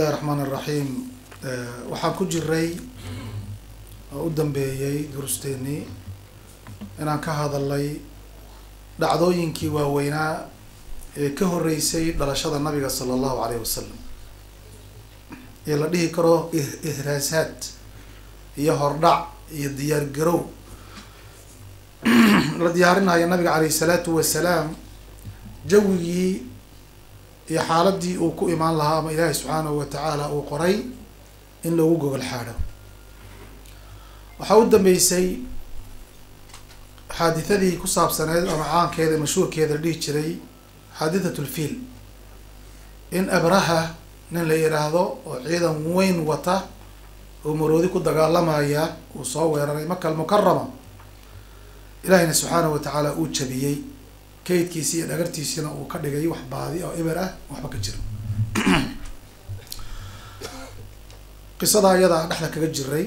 bismillahi raxmaan iraxiim waxaan ku jiray oo u dambeeyey durusteenii inaan ka hadalnay dhacdooyinkii waaweynaa ee ka horreysay dhalashada nabiga sala allahu alayh wasalam ee la dhihi karo ihraasaad iyo hordhac iyo diyaar garow. La diyaarinayo nabiga caleyhi salaatu wasalaam jawigii iyo xaaladii uu ku imaan lahaa ama ilaahay subxaanahu watacaala uu qoray in lagu gogol xaadho. Waxaa u dambeysay xaadithadii ku saabsaneyd ama caankeeda mashhuurkeeda la dhihi jiray xaadithat lfiil in abraha nin la yidhaahdo oo ciidan weyn wata oo maroodi ku dagaalamaya uu soo weeraray maka almukarama ilaahiyna subxaanahu watacaala uu jabiyey kaydkiisi iyo dhagartiisina uu ka dhigay wax baadi oo eber ah waxba ka jira qisadaa iyadaa dhexda kaga jiray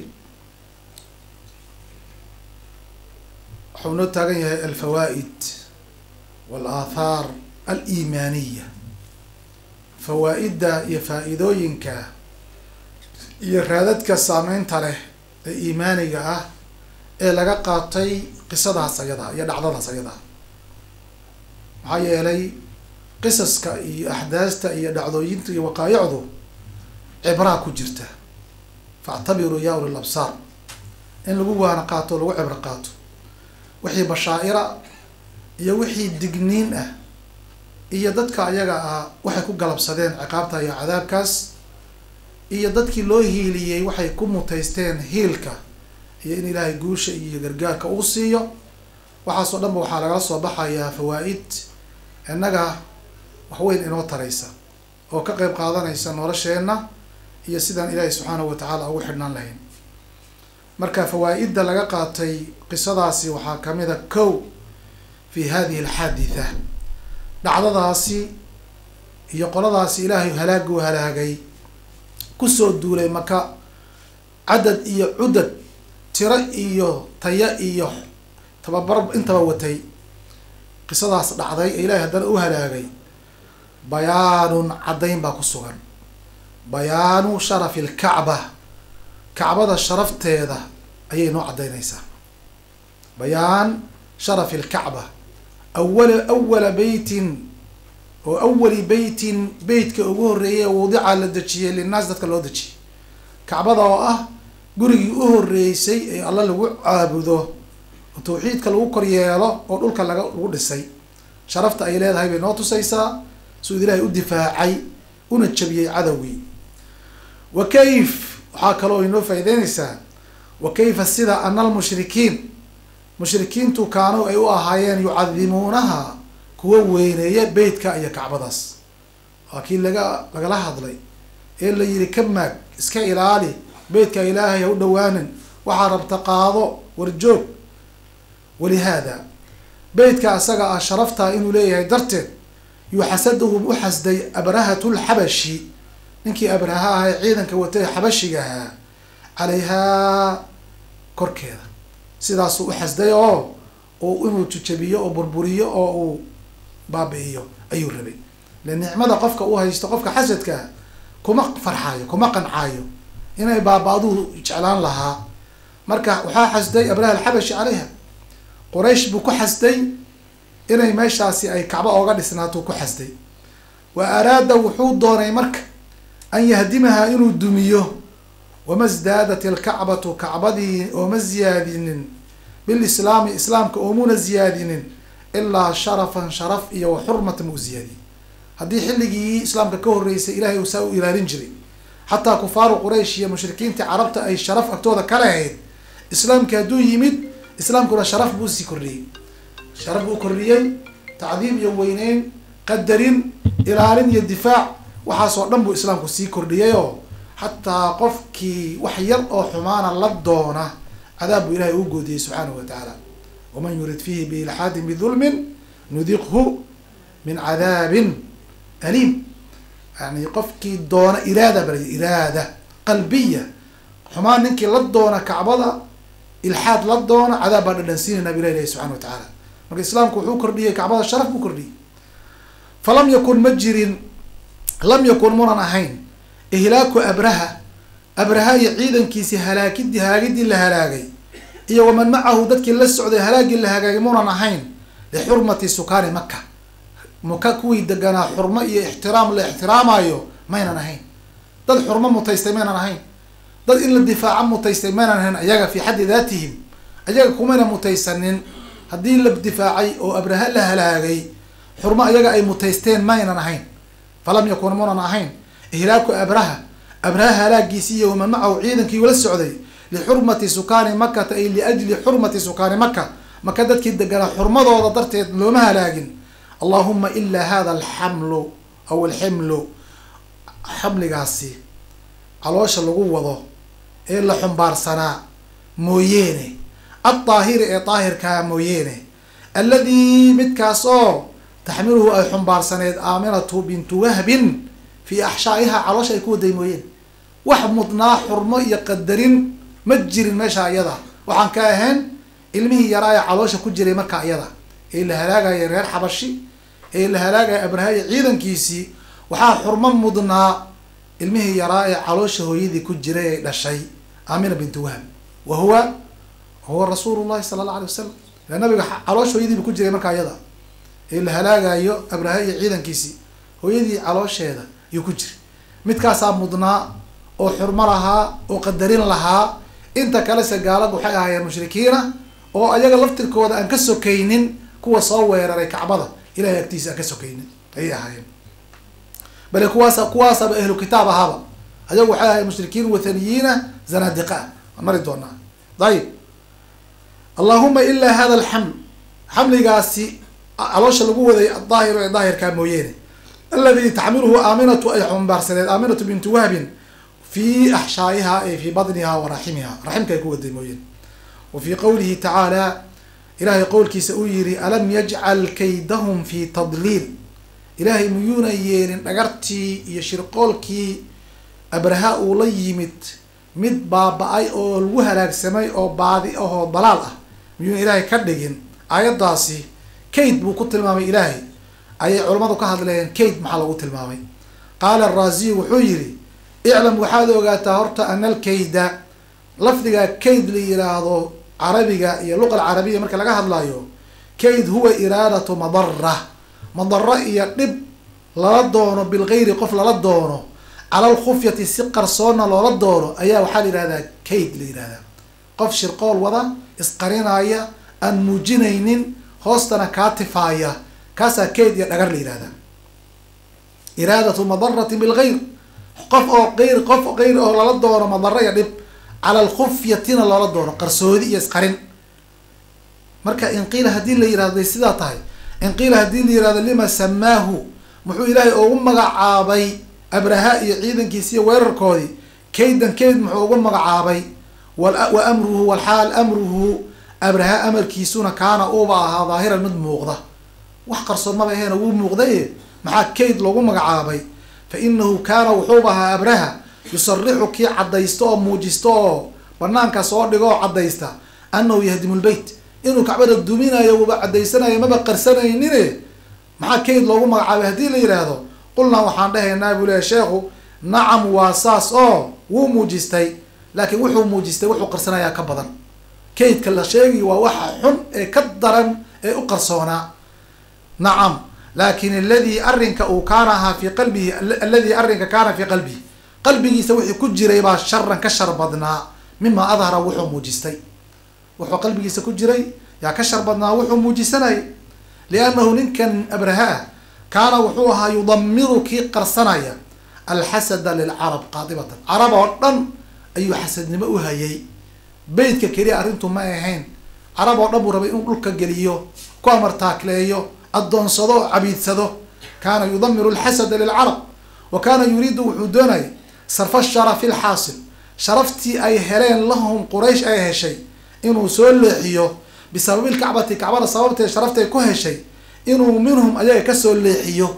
waxau noo taagan yahay alfawaa'id wal aathaar aliimaaniya fawaa-idda iyo faa-iidooyinka iyo raadadka saameynta leh ee iimaaniga ah ee laga qaatay qisadaas ayadaa iyo dhacdadaas ayadaa maxaa yeelay qisaska iyo axdaasta iyo dhacdooyinta iyo waqaayicdu cibraa ku jirta. Factabiruu ya uli labsaar in lagu waana qaato o lagu cibro qaato. Wixii bashaa-ira iyo wixii digniin ah iyo dadka ayaga ah waxay ku galabsadeen ciqaabta iyo cadaabkaas iyo dadkii loo hiiliyey waxay ku mutaysteen hiilka iyo in ilaahay guusha iyo gargaarka uu siiyo. Waxaasoo dhan ba waxaa lagala soo baxayaa fawaa-id innaga waxweyn inoo taraysa oo ka qeyb qaadanaysa nolosheenna iyo sidaan ilaahay subxaanahu watacaala ugu xidhnaan lahayn. Marka fawaa-idda laga qaatay qisadaasi waxaa ka mid a kow fi hadihi alxaaditha dhacdadaasi iyo qoladaasi ilaahay halaaguu halaagay ku soo duulay maka cadad iyo cudad tiro iyo taya iyo tababar intaba watay qisadaas dhacday ee ilahay haddana u halaagay. Bayaanun caddayn baa ku sugan. Bayaanu sharafi lkacba kacbada sharafteeda ayay noo caddaynaysaa. Bayaan sharafi lkacba awala awala beytin oo awali beytin beytka ugu horreeyay wadica la dejiyey linnaas dadka loo dejiyey kacbada oo ah gurigii u horreysay ee alla lagu caabudo tawxiidka lagu kor yeelo oo dhulka laga lagu dhisay. Sharafta ay leedahay bay noo tusaysaa suu ilaahay u difaacay una jabiyey cadowgii wa kayf waxaa kaloo inoo faa'ideynaysaa wa kayfa sida ana almushrikiin mushrikiintu kaanu ay u ahaayeen yucadimuunaha kuwa weyneeya beytka iyo kacbadaas. Waa kii laga lagala hadlay ee la yihi ka maag iska ilaali beytka ilaahay ha u dhawaanin waxaa rabta qaado warjoog walihaada beytka asaga ah sharaftaa inuu leeyahay darteed yuxasaduhum u xasday abrahatu lxabashi ninkii abraha ah ee ciidanka watay xabashigahaa calayhaa korkeeda sidaasuu u xasday oo uu inuu jajabiyo oo burburiyo oo uu baabi'iyo ayuu rabay le nicmada qofka u haysto qofka xasadkaa kuma farxaayo kuma qancaayo inay baaba-aduu jeclaan lahaa marka waxaa xasday abraha alxabashi calayha quraysh buu ku xasday inay meeshaasi ay kacbo ooga dhisnaato ku xasday wa araada wuxuu doonay marka an yahdimaha inuu dumiyo wama sdaadat ilkacbatu kacbadii ooma ziyaadinin bilislaami islaamka oomuna ziyaadinin ilaa sharafan sharaf iyo wa xurmatan u ziyaadiye haddii xilligii islaamka ka horreysay ilahay uu saa u ilaalin jiray. Xataa kufaaru quraysh iyo mushrikiinta carabta ay sharaf agtooda ka lahayd islaamka hadduu yimid islaamkuna sharaf buu u sii kordhiyey sharaf buu kordhiyey tacdiim iyo weyneyn qadarin ilaalin iyo difaac waxaasoo dhan buu islaamku sii kordhiyay oo xataa qofkii wax yar oo xumaana la doona cadaab buu ilahay uu goodiyey subxaanahu wa tacaala. Waman yurid fiihi biilxaadin bidulmin nudiqhu min cadaabin aliim. Yani qofkii doona iraada bal iraada qalbiya. Xumaan ninkii la doona kacbada ilxaad la doona cadaab baa dhadhansiinayna bu ilah ilahi subxana wa tacaala. Marka islaamku wuxuu kordhiyey kacbada sharaf buu kordhiyey. Falam yakun ma jirin lam yakun munan ahayn ihlaaku abraha abraha iyo ciidankiisii halaagidii halaagidii la halaagay iyo waman macahu dadkii la socday halaagii la hagaagay muunan ahayn lixurmati sukaani maka maka kuwii deganaa xurmo iyo ixtiraam la ixtiraamayo maynan ahayn. Dad xurmo mutaystay maynan ahayn dad in la difaaca mutaystay maynan ahayn ayaga fi xaddi daatihim. Ayaga kumayna mutaysanin. Haddii la difaacay oo abraha la halaagay xurmo ayaga ay mutaysteen maynan ahayn. Falam yakun munan ahayn. Ihlaaku abraha. Abraha halaagiisii iyo waman macahu ciidankii ula socday lixurmati sukaani makata ay liajli xurmati sukaani maka maka dadkii deganaa xurmadooda darteed looma halaagin. Allahuma ilaa hada alxamlu aw alximlu. Xamligaasi caloosha lagu wado ee la xumbaarsanaa mooyeene. Aldaahiri ee daahirkaa mooyeene. Alladii midkaas oo taxmiluhu ay xumbaarsaneed aaminatu bintu wahbin fii axshaa'iha caloosha ay ku waday mooyeene wax mudnaa xurmo iyo qadarin ma jirin meesha iyada waxaan ka ahayn ilmihii yaraa ee caloosha ku jiray markaa iyada ee la halaagaya reer xabashi ee la halaagaya abraha iyo ciidankiisii. Waxaa xurmo mudnaa ilmihii yaraa ee caloosha hooyadii ku jiray ay dhashay aamina bintu wahb. Wa huwa huwa rasuulu llahi sala alla alay wasalam ila nabiga caloosha hooyadiiba ku jiray markaa iyada. Ee la halaagayo abraha iyo ciidankiisii hooyadii caloosheeda ayuu ku jiray. Midkaasaa mudnaa oo xurmo lahaa oo qadarin lahaa inta kalese gaaladu waxay ahaayeen mushrikiina oo ayaga laftirkooda aan ka sokaynin kuwa soo weeraray kacbada. Ilahay agtiisa aan ka sokaynin. Ayay ahaayeen bale kuwaas kuwaasaba ahlu kitaab ahaaba ayagu waxay ahayen mushrikiin wathaniyiina zanadiqa ah waan mari doonaa dayib allahuma ilaa hada alxaml xamligaasi caloosha lagu waday adaahir ee daahirkaa mooyeene aladi taxmiluhu aaminatu ay xumbaarsaneed aaminatu bintu wahbin fi axshaa'iha ay fi badniha wa raximiha raximka ay ku waday mooyeen wa fii qowlihi tacaala ilahay qowlkiisa uu yihi alam yajcal kaydahum fi tadliil ilaahay miyuuna yeelin dhagartii iyo shirqoolkii abraha uu la yimid mid baaba-ay oo lagu halaagsamay oo baadi ahoo dalaal ah. Miyuuna ilaahay ka dhigin. Aayaddaasi kayd buu ku tilmaamay ilaahay. Ayay culammadu ka hadleen kayd maxaa lagu tilmaamay? Qaala araaziy wuxuu yihi iclam waxaad ogaataa horta ana alkayda lafdiga kayd la yiraahdo carabiga iyo luqa alcarabiya marka laga hadlayo kayd huwa iraadatu madara madaro iyo dhib lala doono bilgayri qof lala doono cala alkhufyati si qarsoonna loola doono ayaa waxaa la yihahdaa kayd la yihahdaa qof shirqool wada isqarinaya aan muujinaynin hoostana kaa tifaaya kaasaa kayd iyo dhagar la yihahdaa iraadatu madaratin bilgayr qof oo ayr qof gayr oo lala doono madaro iyo dhib cala alkhufyatina loola doono qarsoodi iyo isqarin. Marka in qiila haddii la yiraahdo sidaa tahay in qiila haddii la yiraahdo lima samaahu muxuu ilaahay ugu magacaabay abraha iyo ciidankiisi iyo weerarkoodii. Kaydan kayd muxuu ugu magacaabay. Wa amruhu walxaal amruhu abraha amarkiisuna kaana uuba ahaa daahiran mid muuqda. Wax qarsoon maba aheena wuu muuqdaye maxaa kayd loogu magacaabay? Fa inahu kaana wuxuuba ahaa abraha yusarixu kii cadaysto oo muujisto oo banaanka soo dhigo oo cadaysta anahu yahdimu lbeyt inuu kacbada duminayo wuba cadaysanayo maba qarsanaynin. Maxaa kayd loogu magacaabay? Haddii la yidhaahdo qulnaa waxaan dhahaynaa buu leehay sheekhu nacam waa saas oo wuu muujistay. Laakiin wuxuu muujistay wuxuu qarsanayaa ka badan. Kaydka la sheegi waa waxa xun ee ka daran ee u qarsoonaa. Nacam laakin aladi arrinka uu kaana ahaa fi qalbihi aladi arrinka kaana fi qalbihi. Qalbigiisa wixii ku jiray baa sharan ka shar badnaa mima adhara wuxuu muujistay wuxuu qalbigiisa ku jiray yaa ka shar badnaa wuxuu muujisanayay liannahu ninkan abraha kaana wuxuu ahaa yudamiru kii qarsanaya alxasada lilcarab qaadibatan carab oo dhan ayuu xasadnimo u hayay beytka keliya arrintu ma ahayn carab oo dhan buu rabay inuu dhulka geliyo ku amartaakleeyo addoonsado oo cabiidsado kaana yudamiru alxasada lilcarab wa kaana yuriidu wuxuu doonayay sarfa sharafi lxaasil sharaftii ay heleen lahum quraysh ay heshay inuu soo leexiyo bisababi lkacbati kacbada sababtee sharaftay ku heshay inuu minhum ayaga ka soo leexiyo.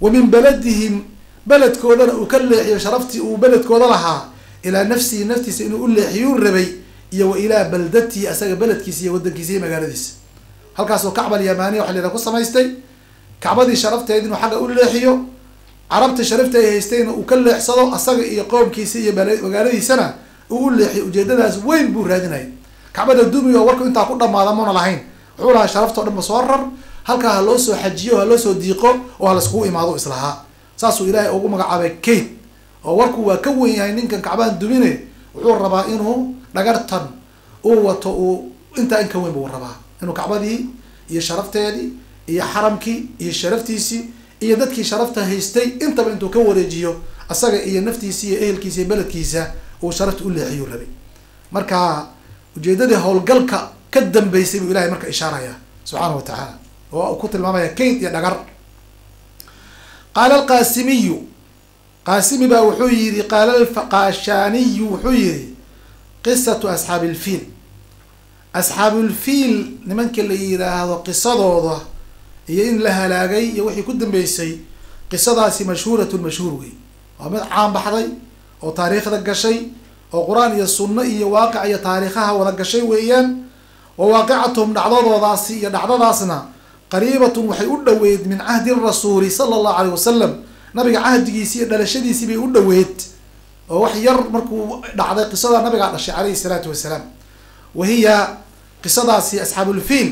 Wa min beladihim beledkoodana uu ka leexiyo sharaftii uu beledkooda lahaa ilaa nafsihi naftiisa inuu u leexiyuu rabay iyo wa ilaa baldatihi asaga beledkiisa iyo wadankiisa iyo magaaladiisa. Halkaasoo kacba alyamaniya waxa la yidhaha ku samaystay kacbadii sharafteed inuu xagga u leexiyo carabta sharafta ay haystayna uu ka leexsado asaga iyo qoomkiisa iyo magaaladiisana uu u leexiyo ujeedadaas weyn buu raadinaya kacbada dumi oo warku intaa ku dhamaada muna lahayn. Wuxuu lahaa sharaftao dhan ba soo rar halkaa ha loo soo xajiyo ha loo soo diiqo oo ha laiskugu imaado islahaa saasuu ilaahay ugu magacaabay kate oo warku waa ka wen yahay ninkan kacbadan dumine wuxuu rabaa inuu dhagartan uu wato uu intaa in ka weyn buu rabaa. Inuu kacbadii iyo sharafteedii iyo xaramkii iyo sharaftiisii iyo dadkii sharafta haystay intaba intuu ka wareejiyo asaga iyo naftiisa iyo ehelkiisa iyo beledkiisa uu sharafta u leexiyuu rabay. Marka ujeedadii howlgalka ka dambeysay buu ilahay marka ishaaraya subxaana wa tacaala oo ku tilmaamaya kayd iyo dhagar. Qaala alqaasimiyu qaasimi baa wuxuu yihi qaala alqaashaaniyu wuxuu yihi qisatu asxaabi ilfiil asxaabulfiil nimanka la yidhaahdo qisadooda iyo in la halaagay iyo wixii ku dambeysay qisadaasi mashhuuratun mashhuur wey waa mid caan baxday oo taariikhda gashay oo qur'aan iyo sunno iyo waaqic iyo taariikhaha wada gashay weeyaan wa waaqicatuhum dhacdadoodaasi iyo dhacdadaasna qariibatun waxay u dhoweyd min cahdi rasuuli sala allahu alayh wasalam nabiga cahdigiisi iyo dhalashadiisii bay u dhoweyd oo wax yar markuu dhacday qisada nabigaa dhashay calayhi salaatu wasalaam. Wa hiya qisadaasi asxaabulfiil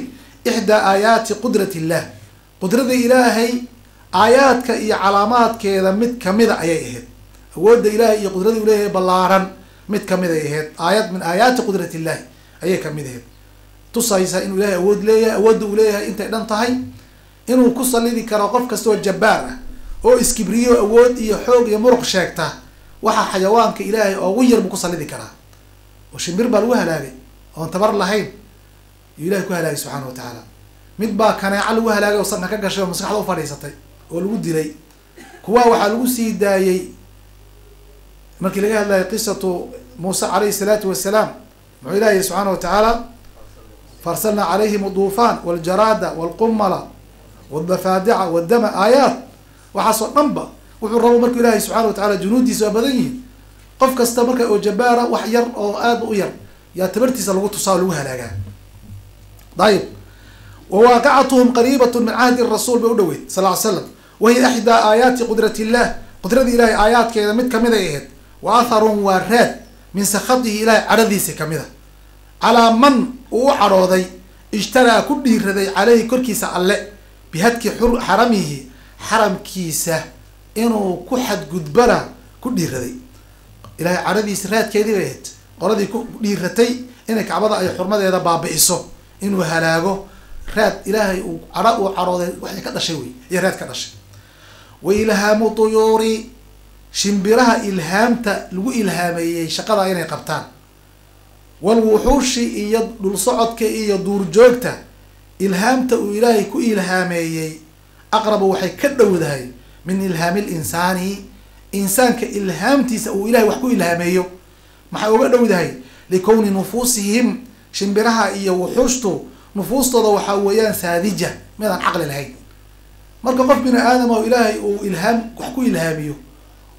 ixdaa aayaati qudrat illah. Qudrada ilaahay aayaadka iyo calaamaadkeeda mid kamida ayay ahayd. Awoodda ilaahay iyo qudrada u leeyahay ballaaran mid ka mid ay ahayd aayad min aayaati qudrat illahi ayay ka mid ahayd. Tusaysa inuu ilahay awood leeyahay awoodda uu leeyahay intay dhan tahay inuu ku salidi karo qof kasta oo jabbaar ah oo iskibriyo awood iyo xoog iyo muruq sheegta waxaa xayawaanka ilaahay oogu yar buu ku salidi karaa. Oo shimbir baa lagu halaagay oon tabar lahayn yuu ilahay ku halaagay subxaana wa tacaala. Mid baa kaneeco lagu halaagay oo sanka ka gashay oo maskaxda u fadhiisatay oo lagu dilay kuwa waxaa lagu sii daayey markii laga hadlayay qisatu muuse calayhi salaatu wasalaam muxuu ilahi subxaana wa tacaala faarsalnaa calayhim aduufaan waljaraada walqumala wadafaadica wadama aayaat waxaasoo dhan ba wuxuu rabo markuu ilaahay subxana wa tacala junuudiisa waa badan yihiin qof kasta marka oo jabaara wax yar oo aada u yar yaa tabartiisa lagu tusaa oo lagu halaagaa. Ayib wawaaqicatuhum qariibatun min cahdi rasuul bay u dhaweyd sal ly slam wahiya axdaa aayaati qudrat illah qudrada ilahay aayaadkeeda mid ka mid ay ahayd. Wa atharun waa raad min sakhatihi ilahay cadhadiisi ka mid a calaa man uu u cadhooday ijtaraa ku dhiiraday caleyhi korkiisa alle bihadki xaramihi xaramkiisa inuu ku xadgudbana ku dhiiraday. Ilahay cadhadiisi raadkeedii bay ahayd qoladii ku dhiiratay inay kacbada ay xurmadeeda baabi'iso inuu halaago raad ilaahay uu cadha uu cadhooday waxay ka dhashay wey iyo raad ka dhashay. Wa ilhaamu tuyuuri shimbiraha ilhaamta lagu ilhaameeyey shaqada inay qabtaan. Walwuxuushi iyo dhul socodka iyo duurjoogta ilhaamta uu ilaahay ku ilhaameeyey aqrabu waxay ka dhowdahay min ilhaami linsaani insaanka ilhaamtiisa uu ilahay wax ku ilhaameeyo. Maxay uga dhowdahay? Likowni nufuusihim shimbiraha iyo wuxuushtu nufuustooda waxaa weeyaan saadija midaan caqli lahayn. Marka qof bini aadam oo ilaahay uu ilhaam wax ku ilhaamiyo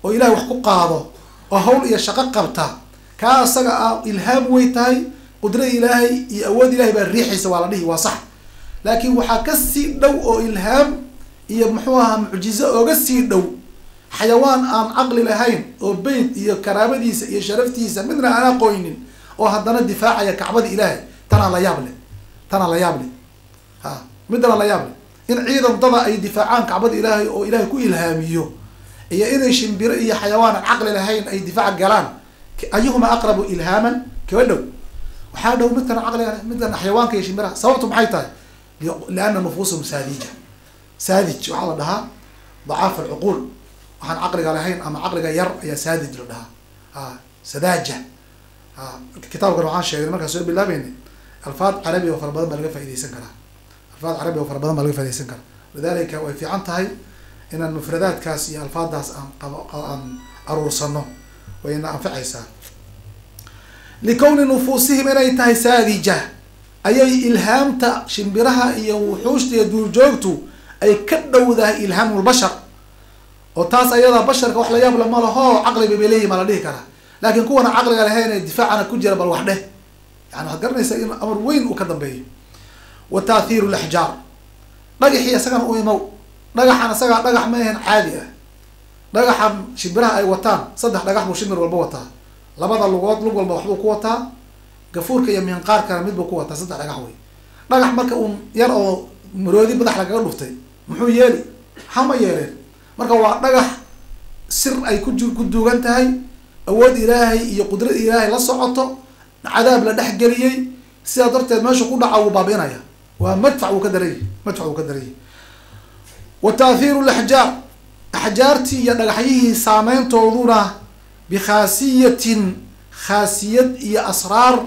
oo ilahay wax ku qaado oo hawl iyo shaqo qabta. Kaa isaga ah ilhaam way tahay qudrada ilaahay iyo awood ilahay baa riixaysa waa la dhihi waa sax. Laakiin waxaa ka sii dhow oo ilhaam iyo muxuu ahaa mucjizo ooga sii dhow xayawaan aan caqli lahayn oo beyt iyo karaamadiisa iyo sharaftiisa midna aan aqooynin oo haddana difaacaya kacbada ilaahay. Tanaa la yaab leh tanaa la yaab leh. Ha midana la yaab leh. In ciidan dada ay difaacaan kacbada ilaahay oo ilaahay ku ilhaamiyo iyo inay shimbiro iyo xayawaan aan caqli lahayn ay difaac galaan ayuhuma aqrabu ilhaaman kaba dhow. Waxaa dhow midkana caqliga midkana xayawaanka iyo shimbiraha. Sababtu maxay tahay? Liana nufuusahum saadija. Saadij waxaa la dhahaa dacaaf alcuquul. Waxaan caqliga lahayn ama caqliga yar ayaa saadij la dhahaa. A sadaaja. A kitaabkan waxaan sheegnay markaan soo bilaabeynay alfaad carabi oo fara badan baa laga faideysan karaa. Alfaad carabi oo fara badan baa laga faideysan karaa. Lidalika way fiican tahay inaan mufradaadkaas iyo alfaadaas aan aruursano wayna anfacaysaa likowni nufuusihim inay tahay saadija ayay ilhaamta shimbiraha iyo wuxuushta iyo duurjoogtu ay ka dhowdahay ilhaamulbashar oo taas ayadaa basharka wax la yaabla ma laho caqliba bay leeyihiin maa la dhihi karaa laakiin kuwana caqliga lahayn ee difaacana ku jira bal wax dheh. Yani waxaad garanaysaa in amar weyn uu ka dambeeyo wa taathiiru laxjaar dhagaxii isagana u imow dhagaxan isagaa dhagax ma ahan caadi ah. Dhagaxan shimbiraha ay wataan saddex dhagax buu shimbir walba wataa. Labada lugood lug walba waxbuu ku wataa. Gafuurka iyo miinqaarkana mid buu ku wataa saddex dhagax wey dhagax marka uun yar oo maroodi madax lagaga dhuftay muxuu yeeli? Hama yeeleen. Marka waa dhagax sir ay ku ju ku duugan tahay awood ilaahay iyo qudrad ilaahay la socoto cadaab la dhex geliyey sidaa darteed meeshu ku dhaca wuu baabiinaya waa madfac wuu ka darayay madfac wuu ka darayay wa taathiiru laxjaar axjaartii iyo dhagaxyihii saameyntooduna bikhaasiyatin khaasiyad iyo asraar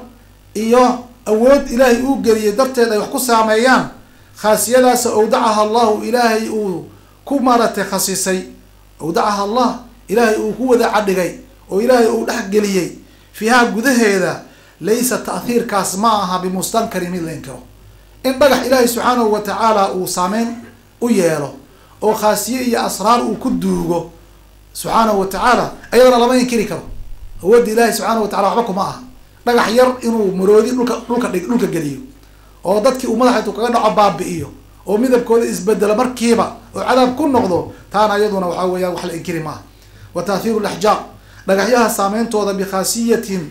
iyo awood ilaahay uu geliyay darteed ay wax ku saameeyaan. Khaasiyadaas awdacaha allahu ilaahay uu ku maaratay khasisay awdacaha allah ilaahay uu ku wada cadhigay oo ilaahay uu dhex geliyey. Fiiha gudaheeda laysa ta'hiirkaas ma aha bimustankarin mid la inkiro. In dhagax ilaahay subxaanahu wa tacaala uu saameyn u yeelo oo khaasiye iyo asraar uu ku duugo subxaanahu wa tacaala ayadana lama inkiri karo. Awoodda subxaanahu wa tacala waxba kuma aha. Dhagax yar inuu maroodi dhulka dhulka dhig dhulka geliyo. Oo dadkii uu madaxa kaga dhaco baabi'iyo. Oo midabkooda isbedelo markiiba oo cadaab ku noqdo taana iyaduna waxaa weeyaan wax la inkiri maaha. Wa taathiiru laxjaar dhagaxyaha saameyntooda bikhaasiyatin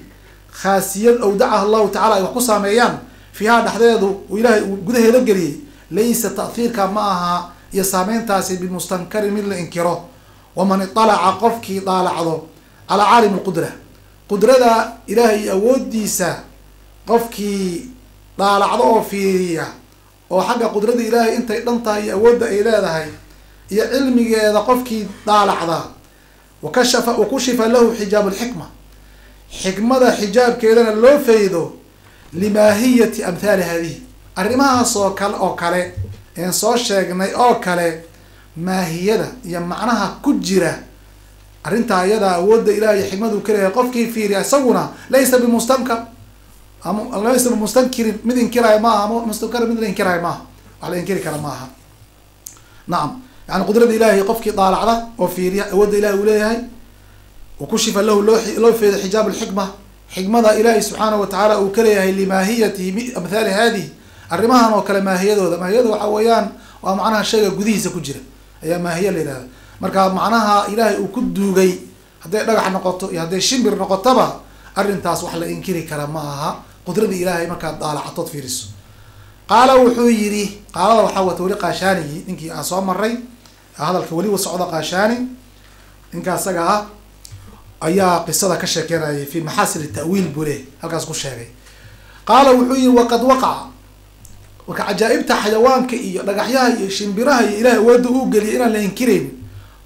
khaasiyad awdacaha allahu tacala ay wax ku saameeyaan. Fiiha dhexdeedu ilaahay uu gudaheeda geliyey. Laysa ta'hiirka ma aha iyo saameyntaasi bimustankarin mid la inkiro waman iطalaca qofkii daalacdo calaa caalim lqudra qudrada ilaahay awoodiisa qofkii daalacdo oo fiiriya oo xagga qudrada ilaahay intay dhan tahay iyo awoodda ay leedahay iyo cilmigeeda qofkii daalacda wakashafa wakushifa lahu xijaab lxikma xikmada xijaabkeedana loo faydo limaahiyati amhaali hadihi arrimahaas oo kale oo kale een soo sheegnay oo kale maahiyada iyo macnaha ku jira arrintaa iyadaa awoodda ilaah iyo xikmadu ka leeyahay qofkii fiiriya isaguna laysa bimustankar ama laysa bimustankirin mid inkiraayo maaha ama mustankar mid la inkiraayo maaha wax la inkiri kara maaha nacam yani qudrada ilaahay qofkii daalacda oo fiiriya awoodda ilahi uu leeyahay wakushifa lahu loo loo feedo xijaab alxikma xikmada ilaahay subxaanahu watacaala uu ka leeyahay limaahiyati amhaali hadihi arrimahan oo kale maahiyadooda. Maahiyada waxa weeyaan waa macnaha shayga gudihiisa ku jira. Ayaa maahiya la yihahda marka macnaha ilaahay uu ku duugay hadday dhagax noqoto iyo hadday shimbir noqotaba arrintaas wax la inkiri kara ma aha. Qudrada ilaahay markaad daalacatood fiiriso. Qaala wuxuu yidhi qaalada waxaa wata weli qaashaanigi ninkii aan soo maray hadalka weli wa socda qaashaani ninka asaga ah ayaa qisada ka sheekeynayay fi maxaasin ta'wiil buu leh halkaas ku sheegay. Qaala wuxuu yihi waqad waqaca marka cajaa-ibta xayawaanka iyo dhagaxyaha iyo shimbiraha iyo ilahay awoodda uu geliyay inaan la inkirayn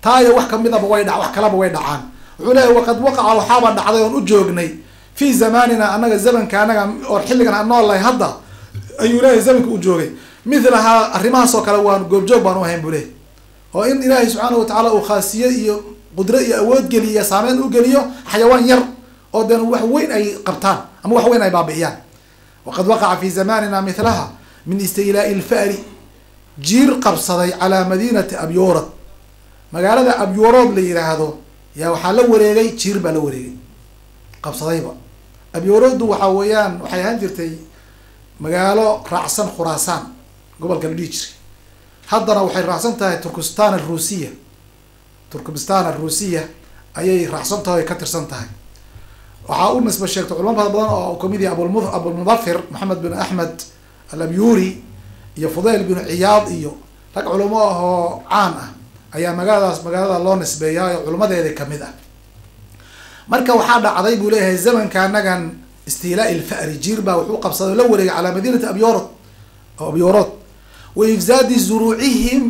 taaya wax kamidaba way dha wax kalaba way dhacaan. Wuxuu leeyahy waqad waqaca waxaaba dhacday oon u joognay fi zamanina anaga zamanka anaga oo xilligan aan noolahay hadda ayuu leeyahy zamanka u joogay. Mithlahaa arrimahaas oo kale waan goobjoog baan u ahayn buu leeyahy oo in ilaahay subxaana watacaala uu khaasiye iyo qudro iyo awood geliya saameyn u geliyo xayawaan yar oo deen wax weyn ay qabtaan ama wax weyn ay baabi'iyaan. Waqad waqaca fi zamanina mithlaha min istiilaa'i lfa'ri jiir qabsaday calaa madiinati abyorod magaalada abyorod la yihaahdo yaa waxaa la wareegay jiir baa la wareegay. Qabsadayba. Abyoroddu waxaa weeyaan waxay ahaan jirtay magaalo raacsan khuraasaan gobolka la dhihi jiray. Haddana waxay raacsan tahay turkistan aruusiya turkmistan aruusiya ayay raacsan tahay ka tirsan tahay. Waxaa u nisba sheegtay culamo fara badan oo ka mid yahay abulmu abulmudafir maxamed bin axmed alabyuri iyo fudayl bin ciyaad iyo rag culamo ahoo caan ah ayaa magaaladaas magaalada loo nisbeeyaa oo culamadeeda ka mid ah. Marka waxaa dhacday buu leeyahay zamanka anagan istiilaa lfa'ri jiir baa wuxuu qabsaday oo la wareegay calaa madiinati abyorod oo abyorod wa ifsaadi zuruucihim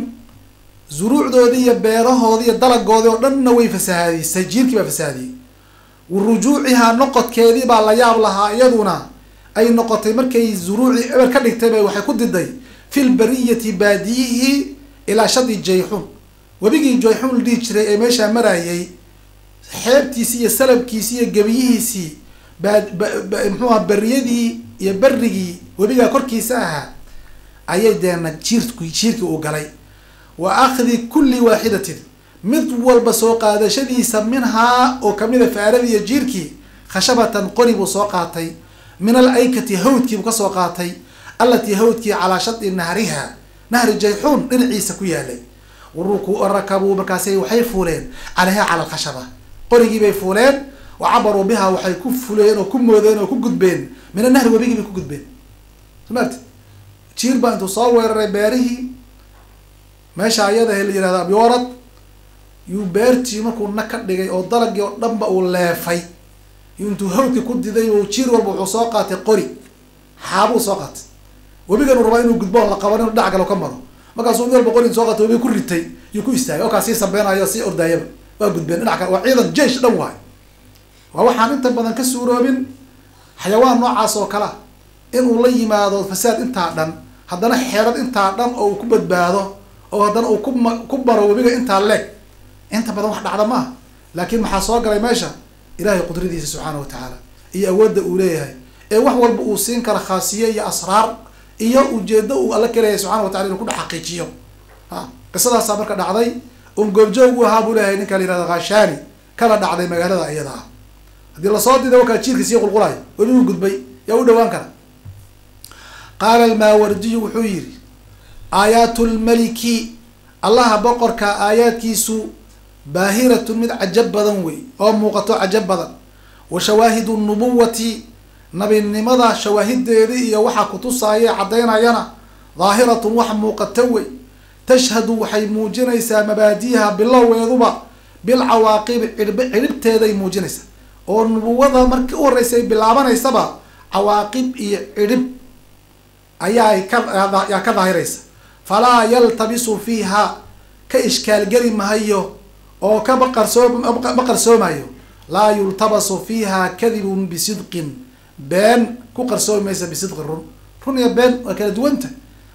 zuruucdoodii iyo beerahoodii iyo dalagoodii oo dhanna way fasahaadisay jiirkii baa fasahaadiyey wa rujuucihaa noqodkeedii baa la yaab lahaa iyaduna ay noqotay markay zuruucii eber ka dhigtay bay waxay ku diday fi lbariyati baadiyihii ilaa shadi jayxun. Webigii jayxun la dhihi jiray ee meeshaa marayay xeebtiisii iyo salabkiisii iyo gebiyihiisii baa mxuuha beriyadii iyo berigii webigaa korkiisa ahaa ayay deena jiirkii uu galay. Wa akhdi kulli waaxidatin mid walba soo qaadashadiisa minhaa oo kamida faaradii iyo jiirkii khashabatan qori buu soo qaatay min al aykati hawdkii buu ka soo qaatay allatii hawdkii calaa shadi nahriha nahri jayxuun dhinaciisa ku yaalay rakabuu markaasi waxay fuuleen caleyha cala alkhashaba qorigii bay fuuleen wa cabaruu biha waxay ku fuleen oo ku moodeen oo ku gudbeen min anahri webigii bay ku gudbeen smaart jiir baa intuu soo weeraray beerihii meesha ayada la yihahdo abyoorad yuu beertii markuu na ka dhigay oo dalagii oo dhanba uu leefay intuu hawdkii ku diday o jiir walba wuxuu soo qaatay qori. Xaabuu soo qaatay. Webigan uu rabaa inuu gudbo on la qaban inu dhinac kale ka maro. Markaasuu mid walba qori soo qaatay webiga ku ritay yuu ku istaagay. Oo kaa sii sabeynayo sii ordaayaba waa gudbeen. Dhinac kale waa ciidan jeish dhan waay. Waa waxaan inta badan ka suuroobin xayawaan noocaas oo kalea inuu la yimaado fasaad intaa dhan haddana xeerad intaa dhan oo uu ku badbaado oo haddana uu kuma ku baro webiga intaa leeg. Inta badan wax dhacda maaha. Laakiin maxaa soo galay meesha ilahay qudradiisa subxaana watacaala iyo awoodda uu leeyahay ee wax walba uu siin kara khaasiye iyo asraar iyo ujeedo uu alla kaleeyahay subxana watacala inuu kudhex xaqiijiyo ha qisadaasaa marka dhacday un goobjoog u ahaa buu leeyahay ninka la yihahda khashani kala dhacday magaalada iyada ah. Haddii la soo diday wakaa jiirka sii qulqulayo weli uu gudbay yaa u dhawaan kara. Qaala almaawardiyu wuxuu yihi aayaatu lmaliki allaha boqorka aayaadkiisu baahiratun mid cajab badan wey oo muuqato cajab badan. Wa shawaahidu nubuwati nabinimada shawaahideedii iyo waxaa kutusaaya caddaynayana daahiratun wax muuqato wey. Tashhadu waxay muujinaysaa mabaadiiha bilowgeeduba bilcawaaqibi cirb ciribteeday muujinaysaa oo nubuwada markii u horreysay bilaabanaysaba cawaaqib iyo cirib ayaa ka yaa ka daahiraysa falaa yaltabisu fiiha ka ishkaalgeli mahayo oo ka baqarsoo ma qarsoomayo laa yultabasu fiiha kadibun bisidqin. Been ku qarsoomi maysa bisidqin run. Run iyo been waa kala duwanta.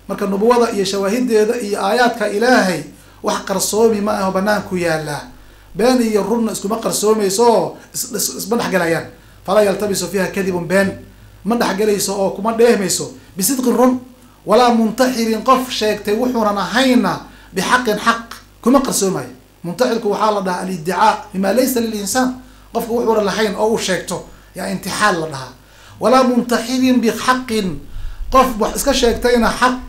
Marka nubuwada iyo shawaahideeda iyo aayaadka ilaahay wax qarsoomi ma aho banaanku yaalaa been iyo runna iskuma qarsoomayso oo isma dhexgelayaan falaa yaltabisu fiiha kadibun been. Ma dhexgelayso oo kuma dheehmayso bisidqin run. Walaa muntaxirin qof sheegtay wuxuunan ahayna bixaqin xaq. Kuma qarsoomayo muntaxirku waxaa la dhahaa alidicaa bima laysa lilinsaan. Qofka wuxuunan lahayn oo uu sheegto yaa intixaal la dhahaa. Walaa muntaxirin bixaqin. Qof wax iska sheegtayna xaq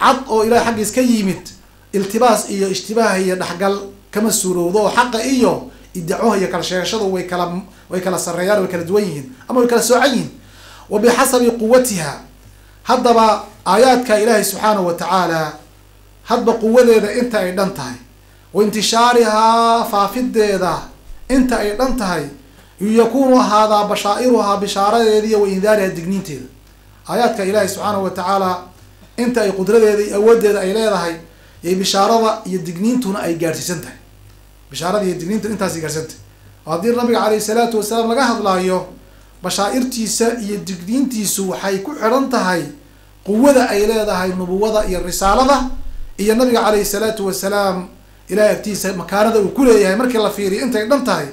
cad oo ilahay xaggiis ka yimid iltibaas iyo ishtibaah iyo dhexgal kama suurowdo oo xaqa iyo idacoha iyo kala sheegashadu way kala way kala sareeyaan way kala duwan yihiin ama way kala soocan yihiin. Wa bixasabi quwatiha haddaba aayaadka ilaahay subxaanahu wa tacaala hadba quwadeeda inta ay dhan tahay wa intishaarihaa faafideeda inta ay dhan tahay yakunu ahaadaa bashaa'iruhaa bishaaradeediiyo wa indaariha digniinteeda aayaadka ilaahay subxaanahu wa tacaala inta ay qudradeeda iyo awoodeeda ay leedahay iyo bishaarada iyo digniintuna ay gaadhsiisan tahay bishaarada iyo digniintu intaasay gaadhsiisan tahay oo haddii nabiga caleyhi salaatu wasalaam laga hadlaayo bashaa'irtiisa iyo digniintiisu waxay ku xidhan tahay quwada ay leedahay nubuwada iyo risaalada iyo nabiga caleyhi salaatu wasalaam ilahay agtiisa makaanada uu ku leeyahay markii la fiiriyo intay dhan tahay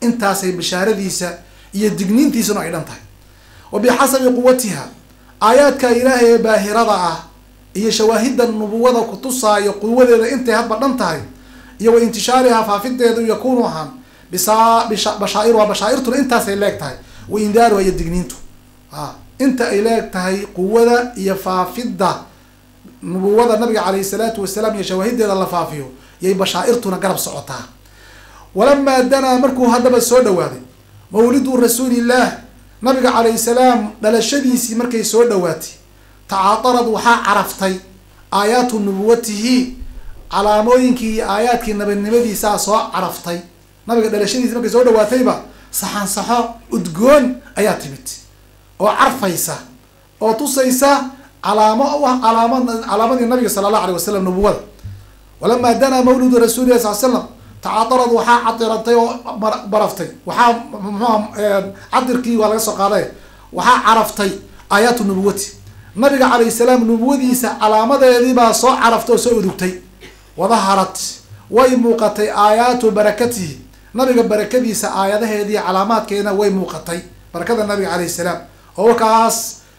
intaasay bishaaradiisa iyo digniintiisuna ay dhan tahay. Wa bixasabi quwatiha aayaadka ilaahay ee baahirada ah iyo shawaahida nubuwada kutusaayo quwadeeda intay hadba dhan tahay iyo wa intishaarihaa faafideedu yakunu ahaan bashaa'iruha bashaairtuna intaasay leeg tahay wa indaaruha iyo digniintu. A inta ay leeg tahay quwada iyo faafidda nubuwada nabiga caleyhi salaatu wasalaam iyo shawaahideeda la faafiyo yay bashaairtuna garab socotaa. Walamaa danaa markuu haddaba soo dhawaaday mawlidu rasuulillaah nabiga calayhi salaam dhalashadiisii markay soo dhawaatay tacaadarad waxaa caraftay aayaatu nubuwatihi calaamooyinkii iyo aayaadkii nabinimadiisaa soo caraftay. Nabiga dhalashadiisi markay soo dhawaatayba saxansaxo udgoon ayaa timid oo carfaysa oo tusaysa calaamo calaama calaamadii nabiga sala allahu alay wasalam nubuwada walamaa danaa mawlidu rasuulilah sal slam tacaadarad waxaa cadirantay oo baraftay waxaa mxuha cadirkii waa laga soo qaaday waxaa caraftay aayaatu nubuwati nabiga calayhi salaam nubuwadiisa calaamadeediibaa soo caraftay oo soo udugtay wadaharat way muuqatay aayaatu barakatihi nabiga barakadiisa aayadaheedii calaamaadkeedna way muuqatay barakada nabiga calayhi salaam oo wakaas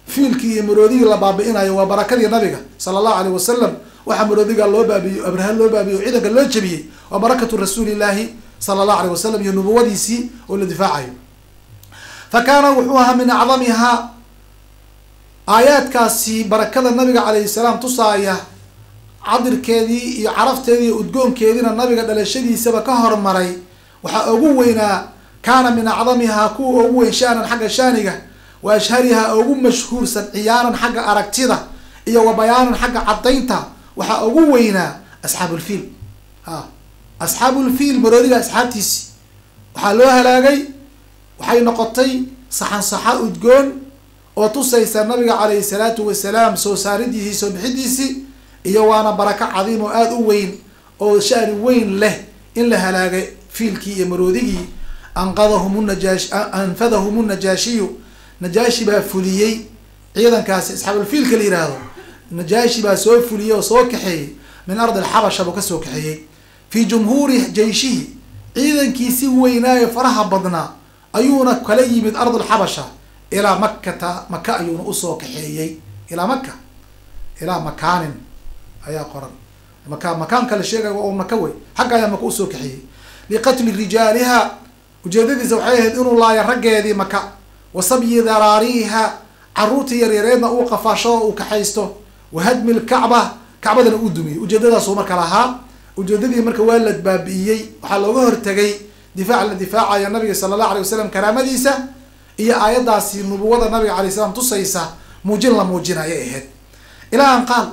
fiilkii iyo maroodigii la baabi'inayo waa barakadii nabiga sala allahu alayh wasalam waxaa maroodiga loo baabiyo abraha loo baabiyo ciidanka loo jabiyey waa barakatu rasuulillahi sala allahu alayh wasalam iyo nubuwadiisii oo la difaacayo. Fa kaana wuxuu ahaa min acdamihaa aayaadkaasi barakada nabiga calayhi salaam tusaaya cadirkeedii iyo carafteedii udgoonkeediina nabiga dhalashadiisaba ka hormaray. Waxaa ugu weynaa kaana min acdamihaa kuwa ugu weyn shaanan xagga shaaniga wa ashharihaa ugu mashhuursan ciyaanan xagga aragtida iyo wa bayaanan xagga caddaynta waxaa ugu weynaa asxaabulfiil a asxaabulfiil maroodiga asxaabtiisi. Waxaa loo halaagay waxay noqotay saxan saxa udgoon oo tusaysa nabiga calayhi salaatu wasalaam soo saaridiisii soo bixidiisii iyo waana barako cadiim oo aada u weyn oo shani weyn leh in la halaagay fiilkii iyo maroodigii anqadahum najaash anfadahum najaashiyu najaashi baa fuliyey ciidankaasi asxaabulfiilka la yihahdo najaashi baa soo fuliyey oo soo kaxeeyey. Min ardi alxabasha buu ka soo kaxeeyey. Fii jumhuuri jeyshihi ciidankiisi weynaaye faraha badnaa. Ayuuna kala yimid ardulxabasha ilaa makata maka ayuuna u soo kaxeeyey. Ilaa maka ilaa makaanin ayaa qoran. Maka makaanka la sheegay waa maka wey xagga ayaa maka u soo kaxeeyey. Liqatli rijaaliha ujeedadiisa waxay ahayd inuu laayo raggeedii maka wa sabyi daraariiha caruurtii yaryareedna uu qafaasho uu kaxaysto wa hadmi lkacba kacbadana uu dumiyey ujeedadaasuu marka lahaa ujeedadii marka waa la baabi'iyey waxaa looga hortegay difaac la difaacaya nabiga sala allahu alay wasalam karaamadiisa iyo aayaddaasi nubuwada nabiga alay slam tusaysa muujin la muujinayay ahayd ilaa an qaal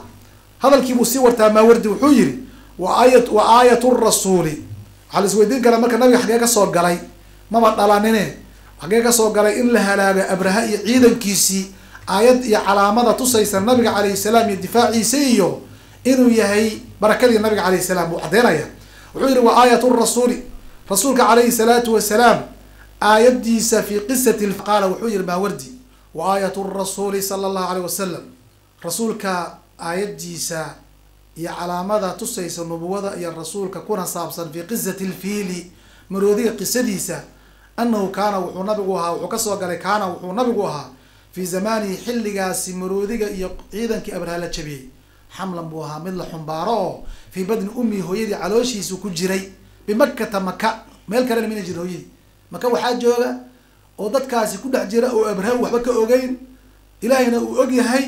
hadalkiibuu sii wartaa maawardi wuxuu yihi wa aaya wa aayat rasuuli waxaa la isweydiin karaa marka nabiga xaggee ka soo galay maba dhalanine xaggee ka soo galay in la halaaga abraha iyo ciidankiisii aayad iyo calaamada tusaysa nabiga calayhi salaam iyo difaaciisa iyo inuu yahay barakadii nabiga calayhi salaam buu caddeynaya. Wuxuu yihi wa aayat rasuuli. Rasuulka calayhi salaatu wasalaam aayadiisa fi qisati qaala wuxuu yihi maawardi wa aayat rasuuli sala allahu alayh wasalam. Rasuulka aayadiisa iyo calaamada tusaysa nubuwada iyo rasuulka kuna saabsan fi qisati lfiili maroodiga qisadiisa anahu kaana wuxuu nabigu ahaa wuxuu ka soo galay kaana wuxuu nabigu ahaa fi zamanihi xilligaasi maroodiga iyo ciidankii abraha la jabiyey. Xamlan buu ahaa mid la xumbaaro oo fii badni ummihi hooyadii calooshiisu ku jiray. Bimakata maka meel kalena mina jirin hooyadii. Maka waxaa jooga oo dadkaasi ku dhex jira oo abraha waxba ka ogeyn. Ilaahayna uu og yahay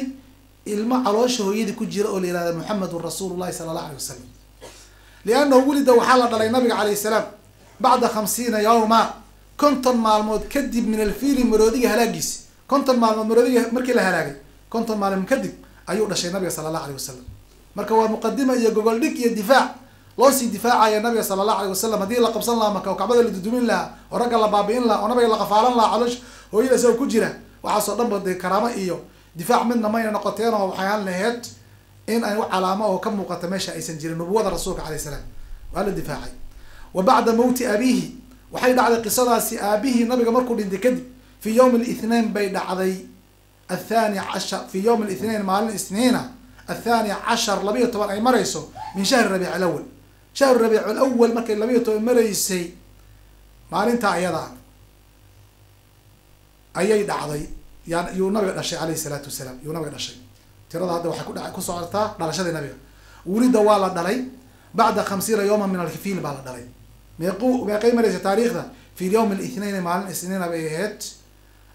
ilmo caloosha hooyadii ku jira oo la yihahda muxamedun rasuulu llahi sala allah alay wasalam liannahu welida waxaa la dhalay nabiga calayh salaam bacda khamsiina yawma konton maalmood kadib min alfiili maroodiga halaagiisi konton maalmood maroodiga markii la halaagay konton maalmood kadib ayuu dhashay nabiga sala allah alayh wasalam marka waa muqadima iyo gogol dhig iyo difaac loo sii difaacaya nabiga sala allahu alayh wasalam haddii la qabsan lahaa maka oo kacbada la dudumin lahaa oo ragga la baabi'in lahaa oo nabiga la qafaalan lahaa caloosh hooyada isagoo ku jira waxaasoo dhan ba dee karaamo iyo difaac midna mayna noqoteen oo waxay aan laheyd in ay calaamo oo ka muuqata meesha aysan jirin nubuwada rasuulka alayh salaam. Waa la difaacay. Wa bacda mawti abiihi waxay dhacday qisadaasi aabihii nabiga markuu dhintay kadib fi yawmi lithnain bay dhacday. Athani cashar fi yawmi lithnain maalin isniina athani cashar labiyo toban ay marayso min shahri rabiic alawal shahru rabiic alawal markay labiyo toban maraysay maalinta ayadaa ayay dhacday. Ya yuu nabiga dhashay alayhi salaatu wasalaam yuu nabiga dhashay. Tirada hadda waxay kudha ku socotaa dhalashadii nabiga. Wulida waa la dhalay bacda khamsiina yawma min alfiil baa la dhalay. Meequ meeqay maraysa taariikhda fi yawmi lithnain maalin isniina bay ahayd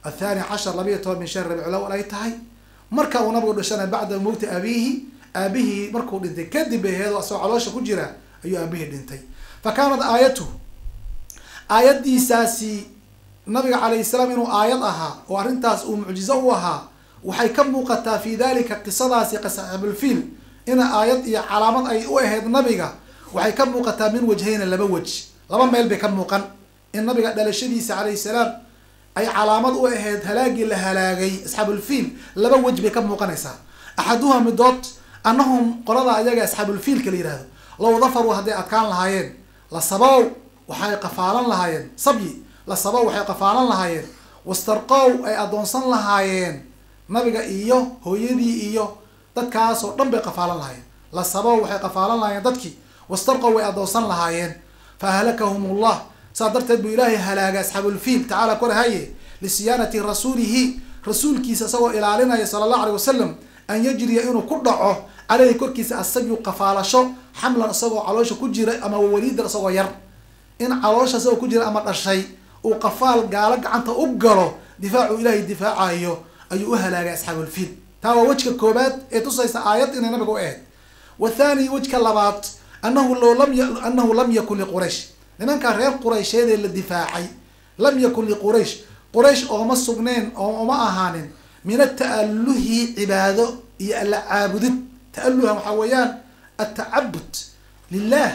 athani cashar labiyo toban min shahri rabiic alawal ay tahay marka uu nabigu dhashana bacda mawti abiihi aabihii markuu dhintay kadib bay oo asagoo caloosha ku jira ayuu aabihii dhintay fa kaanat aayatuhu aayadiisaasi nabiga calayhi salaam inuu aayad ahaa oo arrintaas uu mucjizo u ahaa waxay ka muuqataa fi dalika qisadaasi qasaxibulfiil ina aayad iyo calaamad ay u ahayd nabiga waxay ka muuqataa min wajhayna laba wej laba meel bay ka muuqan in nabiga dhalashadiisa calayhi salaam ay calaamad u ahayd halaagii la halaagay asxaabulfiil. Laba wej bay ka muuqanaysaa. Axaduha midood annahum qolada ayaga asxaabulfiilka la yihahdo low dafaruu hadday adkaan lahaayeen la sabow waxay qafaalan lahaayeen. Sabyi la sabow waxay qafaalan lahaayeen. Wastarqow ay addoonsan lahaayeen nabiga iyo hooyadii iyo dadkaasoo dhan bay qafaalan lahaayeen. La sabow waxay qafaalan lahaayeen dadkii. Wastarqow way addoonsan lahaayeen. Fa ahlakahum ullah saa darteed buu ilaahay halaagay asxaabulfiil tacaala korahaye lisiyaanati rasuulihi rasuulkiisa isagoo ilaalinaya sala allahu alay wasalam an yajriya inuu ku dhaco caleyhi korkiisa asabyu qafaalasho xamlan isagoo caloosha ku jira ama wawaliidan isagoo yar. In caloosha isagoo ku jira ama dhashay uu qafaal gaalo gacanta u galo difaacu ilaahay difaacayo ayuu u halaagay asxaabulfiil taa waa wejka koobaad ee tusaysa aayad inay nabiga u ahayd. Wathani wejka labaad anahu low lam anahu lam yakun liquraysh nimankaa reer quraysheedee la difaacay lam yakun liquraysh quraysh. Ooma sugneen oo oma ahaanin min ata'aluhi cibaado iyo alla caabudid. Ta'aluha waxaa weeyaan atacabud lilah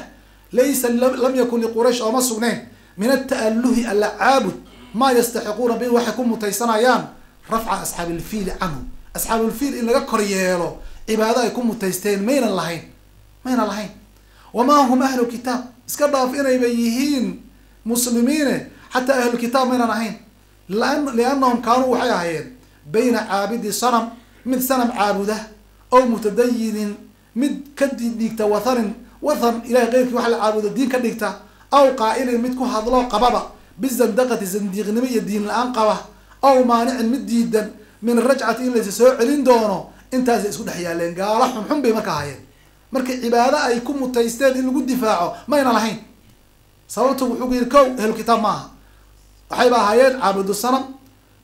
laysa lam yakun liquraysh ooma sugneen min ata'aluhi alla caabud. Maa yastaxiquuna bi waxay ku mutaysanayaan. Rafca asxaabi ilfiili canhu. Asxaabulfiil in laga kor yeelo cibaado ay ku mutaysteen maynan lahayn maynan lahayn. Wamaa hum ahlu kitaab iska dhaaf inayba yihiin muslimiine xataa ahlu kitaab maynan ahayn. Liannahum kaanuu waxay ahaayeen bayna caabidi sanam mid sanam caabuda ow mutadayinin mid ka dhigta wathanin wathan ilahay keyrkii wax la caabudo diin ka dhigta aw qaa'ilin mid ku hadlo qababa bizandaqati zandiiqnimo iyo diin la'aan qaba aw maanicin mid diidan min arajcati in laysa soo celin doono intaasay isku dhex yaaleen gaalo xunxun bay marka ahayeen marka cibaado ay ku mutaysteen in lagu difaaco mayna lahayn. Sababtu wuxuu ku yihi kow ahlu kitaab ma aha waxayba ahaayeen caabudu sanam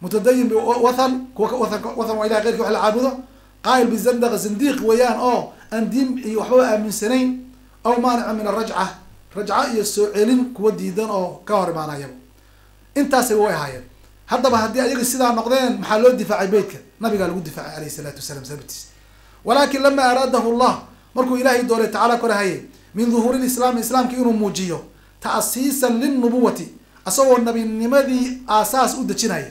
mutadayin biwathan kuwa wathan wathan waa ilahay keyrkii wax la caabudo. Qaayil bizandaqa zindiiq weeyaan oo aan diin iyo waxbaba aaminsanayn aw maanica min arajca rajca iyo soo celin kuwa diidan oo ka hor imaanayaba intaasay way ahaayeen. Haddaba haddii ayaga sidaa noqdeen maxaa loo difaacay beytka nabigaa lagu difaacay alayh salaatu wasalaam sababtiis. Walakin lama araadahu llah markuu ilaahay doonay tacala korahaye min duhuuri lislaami islaamki inuu muujiyo ta'siisan lilnubuwati asagoo nabinimadii aasaas u dejinaya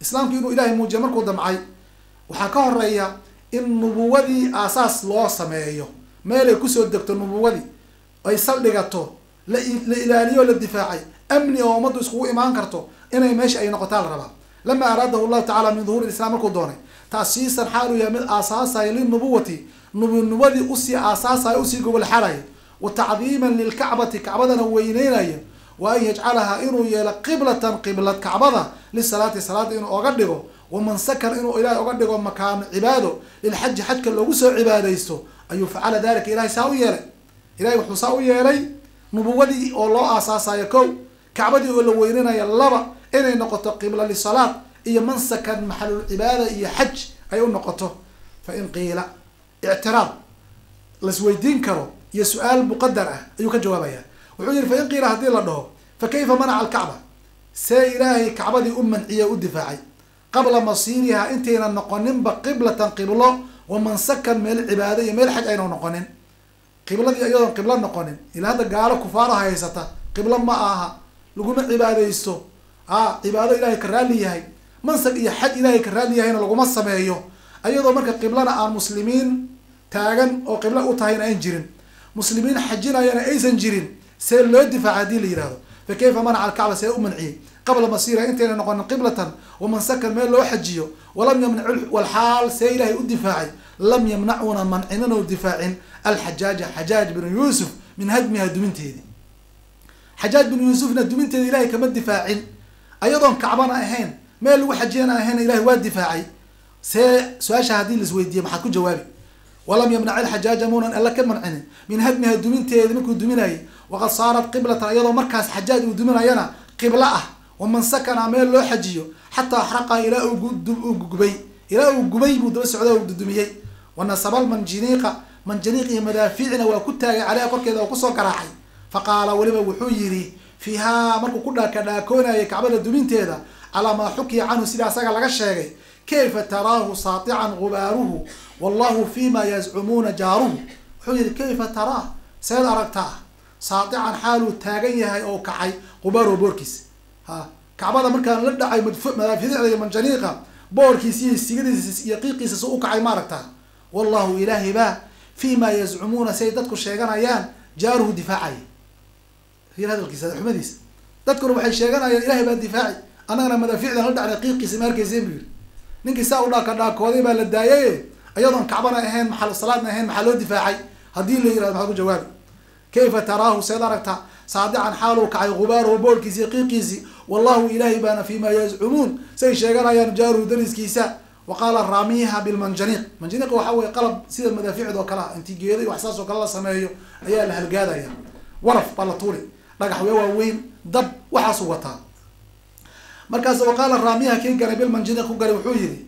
islaamki inuu ilahay muujiyo markuu damcay waxaa ka horreeya in nubuwadii aasaas loo sameeyo. Meelay ku soo degto nubuwadii ay saldhigato la la ilaaliyo la difaacay amni oo ummaddu iskugu imaan karto inay meesha ay noqotaa la rabaa. Lama araadahu llahu tacala min duhuuri islam markuu doonay taasiisan xaaluu yahay mid aasaasaya linubuwati nubinimadii u sii aasaasaya u sii gogol xalaya wa tacdiiman lilkacbati kacbadana weyneynaya wa an yajcalahaa inuu yeelo qiblatan qiblad kacbada lisalaati salaada inuu oga dhigo wamansakan inuu ilahay oga dhigo makaano cibaado lilxaji xajka loogu soo cibaadaysto ayuu facala dalika ilahay saa u yeelay. Ilahay wuxuu saa u yeelay nubuwadii oo loo aasaasayo kow kacbadii oo la weynanaya laba inay noqoto qibla lisalaad iyo mansakan maxalulcibaada iyo xaj ay u noqoto. Fa in qiila ictiraad laisweydiin karo iyo su'aal muqadar ah ayuu ka jawaabaya wuxuu yihi fa in qiila haddii la dhaho fa kayfa manaca alkacba see ilaahay kacbadii u manciye u difaacay qabla masiiriha intayna noqoninba qiblatan qiblo wa mansakan meel cibaado iyo meel xaj ayna noqonin qibladii iyadoon qiblo noqonin ila hadda gaalo kufaara haysata qiblo ma aha laguma cibaadaysto a cibaado ilahay ka raalli yahay mansab iyo xaj ilahay ka raalli yahayna laguma sameeyo ayadoo marka qiblana aan muslimiin taagan oo qiblo u tahayna aan jirin. Muslimiin xajinayana aysan jirin see loo difaaca haddii la yihahdo fa kayfa manaca alkacba see u manciyey. Qabla masiiriha intayna noqonin qiblatan wamansakan meel loo xajiyo walam yamnac walxaal see ilahay u difaacay. Lam yamnacuna mancinano difaacin alxajaaja xajaaj binu yuusuf min hadmiha duminteedi. Xajaaj binu yuusufna duminteeda ilahay kama difaacin. Ayadoon kacbana ahayn meel lagu xajiyana ahayn ilahay waa difaacay. See su'aasha haddii laisweydiiye maxaad ku jawaabi walam yamnac alxajaaja muunan alla ka mancinin min hadmiha duminteedi markuu duminayay waqad saarat qiblatan iyadoo markaas xajaaj uu duminayana qiblo ah waman sakana meel loo xajiyo xataa axraqa ilaa uu gubay ilaa uu gubay buu daba socda dudumiyey wanasaba lmanjiniiqa manjaniiq iyo madaafiicna waa ku taagay caleyha korkeeda oo ku soo garaacay faqaala weliba wuxuu yidhi fiihaa markuu ku dhaaka dhaakoonayay kacbada duminteeda calaa maa xukiya canhu sida asaga laga sheegay kayfa taraahu saatican gubaaruhu wallahu fima yazcumuuna jaaruhu wuxuu yihi kayfa taraah seed aragtaa saatican xaaluu taagan yahay oo kacay gubaaruhu boorkiisa ha kacbada markaan la dhacay madaafiicda iyo manjaniiqa boorkiisa iyo sigadiisa iyo qiiqiisa su u kacay ma aragtaa. Wallahu ilaahi baa fima yazcumuuna siay dadku sheeganayaan jaaruhu difaacaya ir hadalkiisa xumadiisa dadkuna waxay sheeganayaan ilahay baa difaaci annagana madaafiicdan la dhacnay qiiqiisa ma arkeysen bu yiri ninkii saa u dhaaka dhaakooday baa la daayay iyadoon kacbana ahayn maxal salaadna ahayn maxaa loo difaacay? Haddii la yiraahdo maxaa ku jawaabi? Kayfa taraahu seed aragta? Saadican xaaluu kacay gubaaruhu boolkiisi iyo qiiqiisi wallahu ilaahay baana fima yazcumuun say sheeganayaan jaaruhu dariskiisa. Wa qaala raamiha bilmanjaniiq. Manjaniiq waxa weye qalab sida madaaficid oo kale ah intii geeda iyo wax saas oo kale la sameeyo ayaa la halgaadaya. Waraf baa la tuuri. Dhagaxwe waaweyn dab waxaasuu wataa. Markaas wa qaala kii ganay bilmanjaniiq ku ganay wuxuu yihi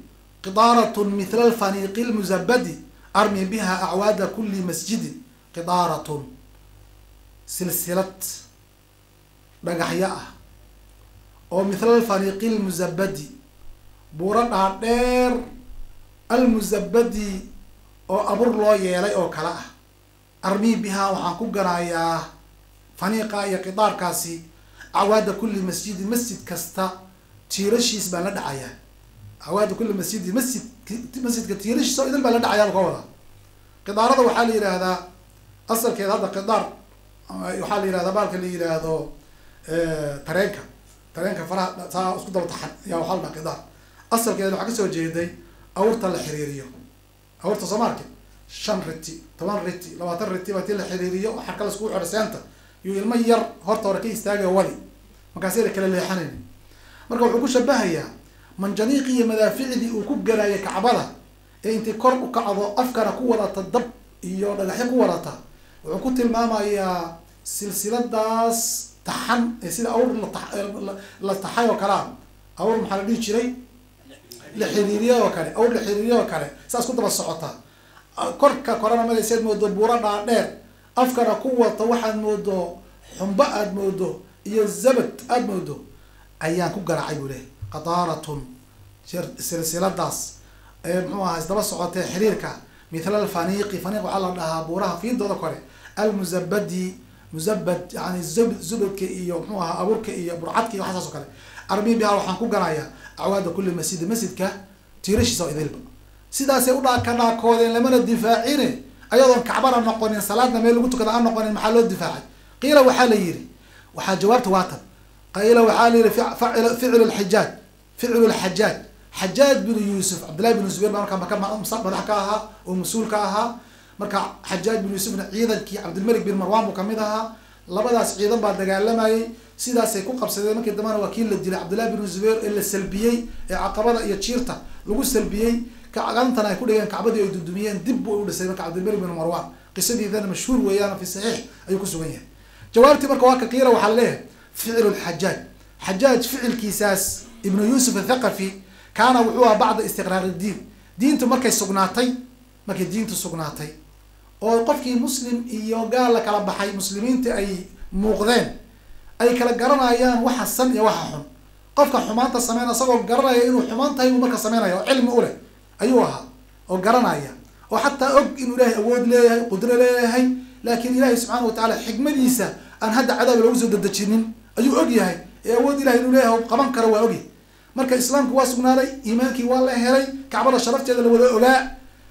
qidaaratun mithla alfaniiqi lmuzabadi armi biha acwaada kuli masjidin. Qidaaratun silsilad dhagaxyo ah. Oo mithla alfariiqi lmusabadi buuro dhaadheer almusabadi oo abur loo yeelay oo kale ah. Armii bihaa waxaan ku ganayaa faniiqa iyo qidaarkaasi acwaada kulli masjidin masjid kasta tiirashiis baan la dhacayaa acwaada kulli masjidin masjid masjidka tiirashiis oo idin baan la dhacayaa ka wada. Qidaarada waxaa la yidhaahdaa asalkeeda hadda qidaar waxaa la yihahdaa baalka la yidhaahdo tareenka. Tareenka faraha saa isku daba taxan ayaa waxaa la dhaha qidaar asalkeeda waxaa ka soo jeeday awrta la xiriiriyo. Awrta soomaarka shan riti toban riti labaatan riti baa ti la xiriiriyo waxaa kala iskugu xidha seenta. Iyo ilmo yar horta hore ka istaagaya wadi markaasi la kala leexanayn marka wuxuu ku shabahayaa manjaniiqi iyo madaaficdii uu ku galaayay kacbada ee intay kor u kacdo afkana ku wadata dab iyo dhagaxyo ku wadata wuxuu ku tilmaamayaa silsiladaas taxan ee sida awr la taxay oo kalea awr maxaa la dhihi jiray? La xiriiriya oo kale awr la xiriiriya oo kale. Saas ku daba socota. Korka korana magayseed moodo buuro dhaadheer afkana ku wata waxaad moodo xumbo aad moodo iyo zabad aad moodo ayaan ku garaacay buu lehay qadaaratun silsiladaas. Ee muxuu ahaa isdaba socotee xiriirka. Mithla alfaniiqi faniiq waxaa la dhahaa buuraha fiidooda kore. Almusabadi musabad yani zubadka iyo muxuu ahaa abuurka iyo burcadka iyo waxasaas o kale. Armi biha waxaan ku ganayaa acwaada kulli masjidi masjidka tiirashiisa oo idilba sidaasay udhaa ka dhaakoodeen lamana difaacine ayadoon kacbana noqonin salaadna meel lagu tukada aan noqonin maxaa loo difaacay? Qiila waxaa la yidhi waxaa jawaabta waatan qiila waxaa la yihi ficlu lxijaaj ficlu lxajaaj xajaaj binu yuusuf cabdillahi binu zubayr baa markaa maka madax ka ahaa oo mas'uul ka ahaa marka xajaaj binu yuusufna ciidankii cabdilmalik bin marwan buu ka mid ahaa labadaas ciidan baa dagaalamayay sidaasay ku qabsadeen markii dambana waa kii la dilay cabdillahi binu zubayr ee la salbiyey ee caqabada iyo jiirta lagu salbiyey gantana ay ku dhigeen kacbadii ay dudumiyeen dib bu u dhisay marka cabdilmalik bin marwan qisadiidana mashhuur weeyaan fi saxiix ayuu kusugan yahay jawaabtii marka waa ka qiila waxaa la leeyahay ficlu lxajaaj xajaaj ficilkiisaas ibnu yuusuf athaqafi kaana wuxuu aha bacda istiqraar diin diintu markay sugnaatay markay diintu sugnaatay oo qofkii muslim iyo gaal la kala baxay muslimiinta ay muuqdeen ay kala garanayaan waxa san iyo waxa xun qofka xumaanta sameyn isagoo garanaya inuu xumaan tahay buu marka sameynaya oo cilmi u leh ayuu ahaa oo garanaya oo xataa og inuu ilaahay awood leeyahay qudro leeyahay laakiin ilaahay subxaana watacala xikmadiisa aan hadda cadaab lagu soo dadejinin ayuu og yahay ee awood ilahay inuu leeyahay qaban karo waa ogyahay marka islaamku waa sugnaaday iimaankii waa la helay kacbada sharafteeda la wada ogaa.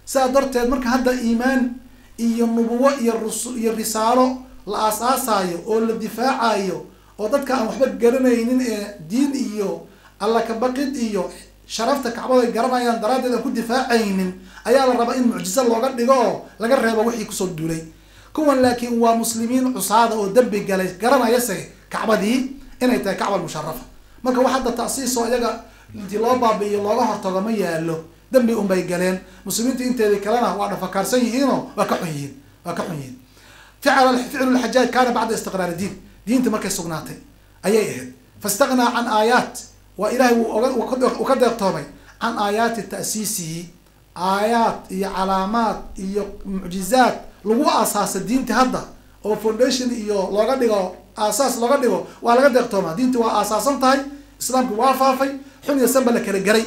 Sidaa darteed marka hadda iimaan iyo nubuwo iyo rus iyo risaalo la aas-aasaayo oo la difaacayo oo dadka aan waxba garanaynin ee diin iyo alla kabaqid iyo sharafta kacbada ay garanayaan daraaddeed aan ku difaacaynin ayaa la rabaa in mucjizo looga dhigo oo laga reebo wixii ku soo duulay. Kuwan laakiin waa muslimiin cusaada oo dembi galay garanaya se kacbadii inay tahay kacba musharafa. Marka wax hadda tasiis oo iyaga intii loo baabi'iyo looga hortago ma yaalo dembi unbay galeen. Muslimiinta inteedii kalena waa dhafakaarsan yihiinoo waa ka xun yihiin waa ka xun yihiin. Ficl ficlu lxajaaj kaana bacda istiqraari diin diinta markay sugnaatay ayay ahayd. Faistaqnaa can aayaat waa ilahay uu ka deeqtoomay can aayaati ta'siisihi aayaad iyo calaamaad iyo mucjizaad lagu aasaasa diinta hadda oo foundation iyo looga dhigo aasaas looga dhigo waa laga deeqtoomaa diinta waa aasaasan tahay islaamku waa faafay xun iyo sanba la kala garay.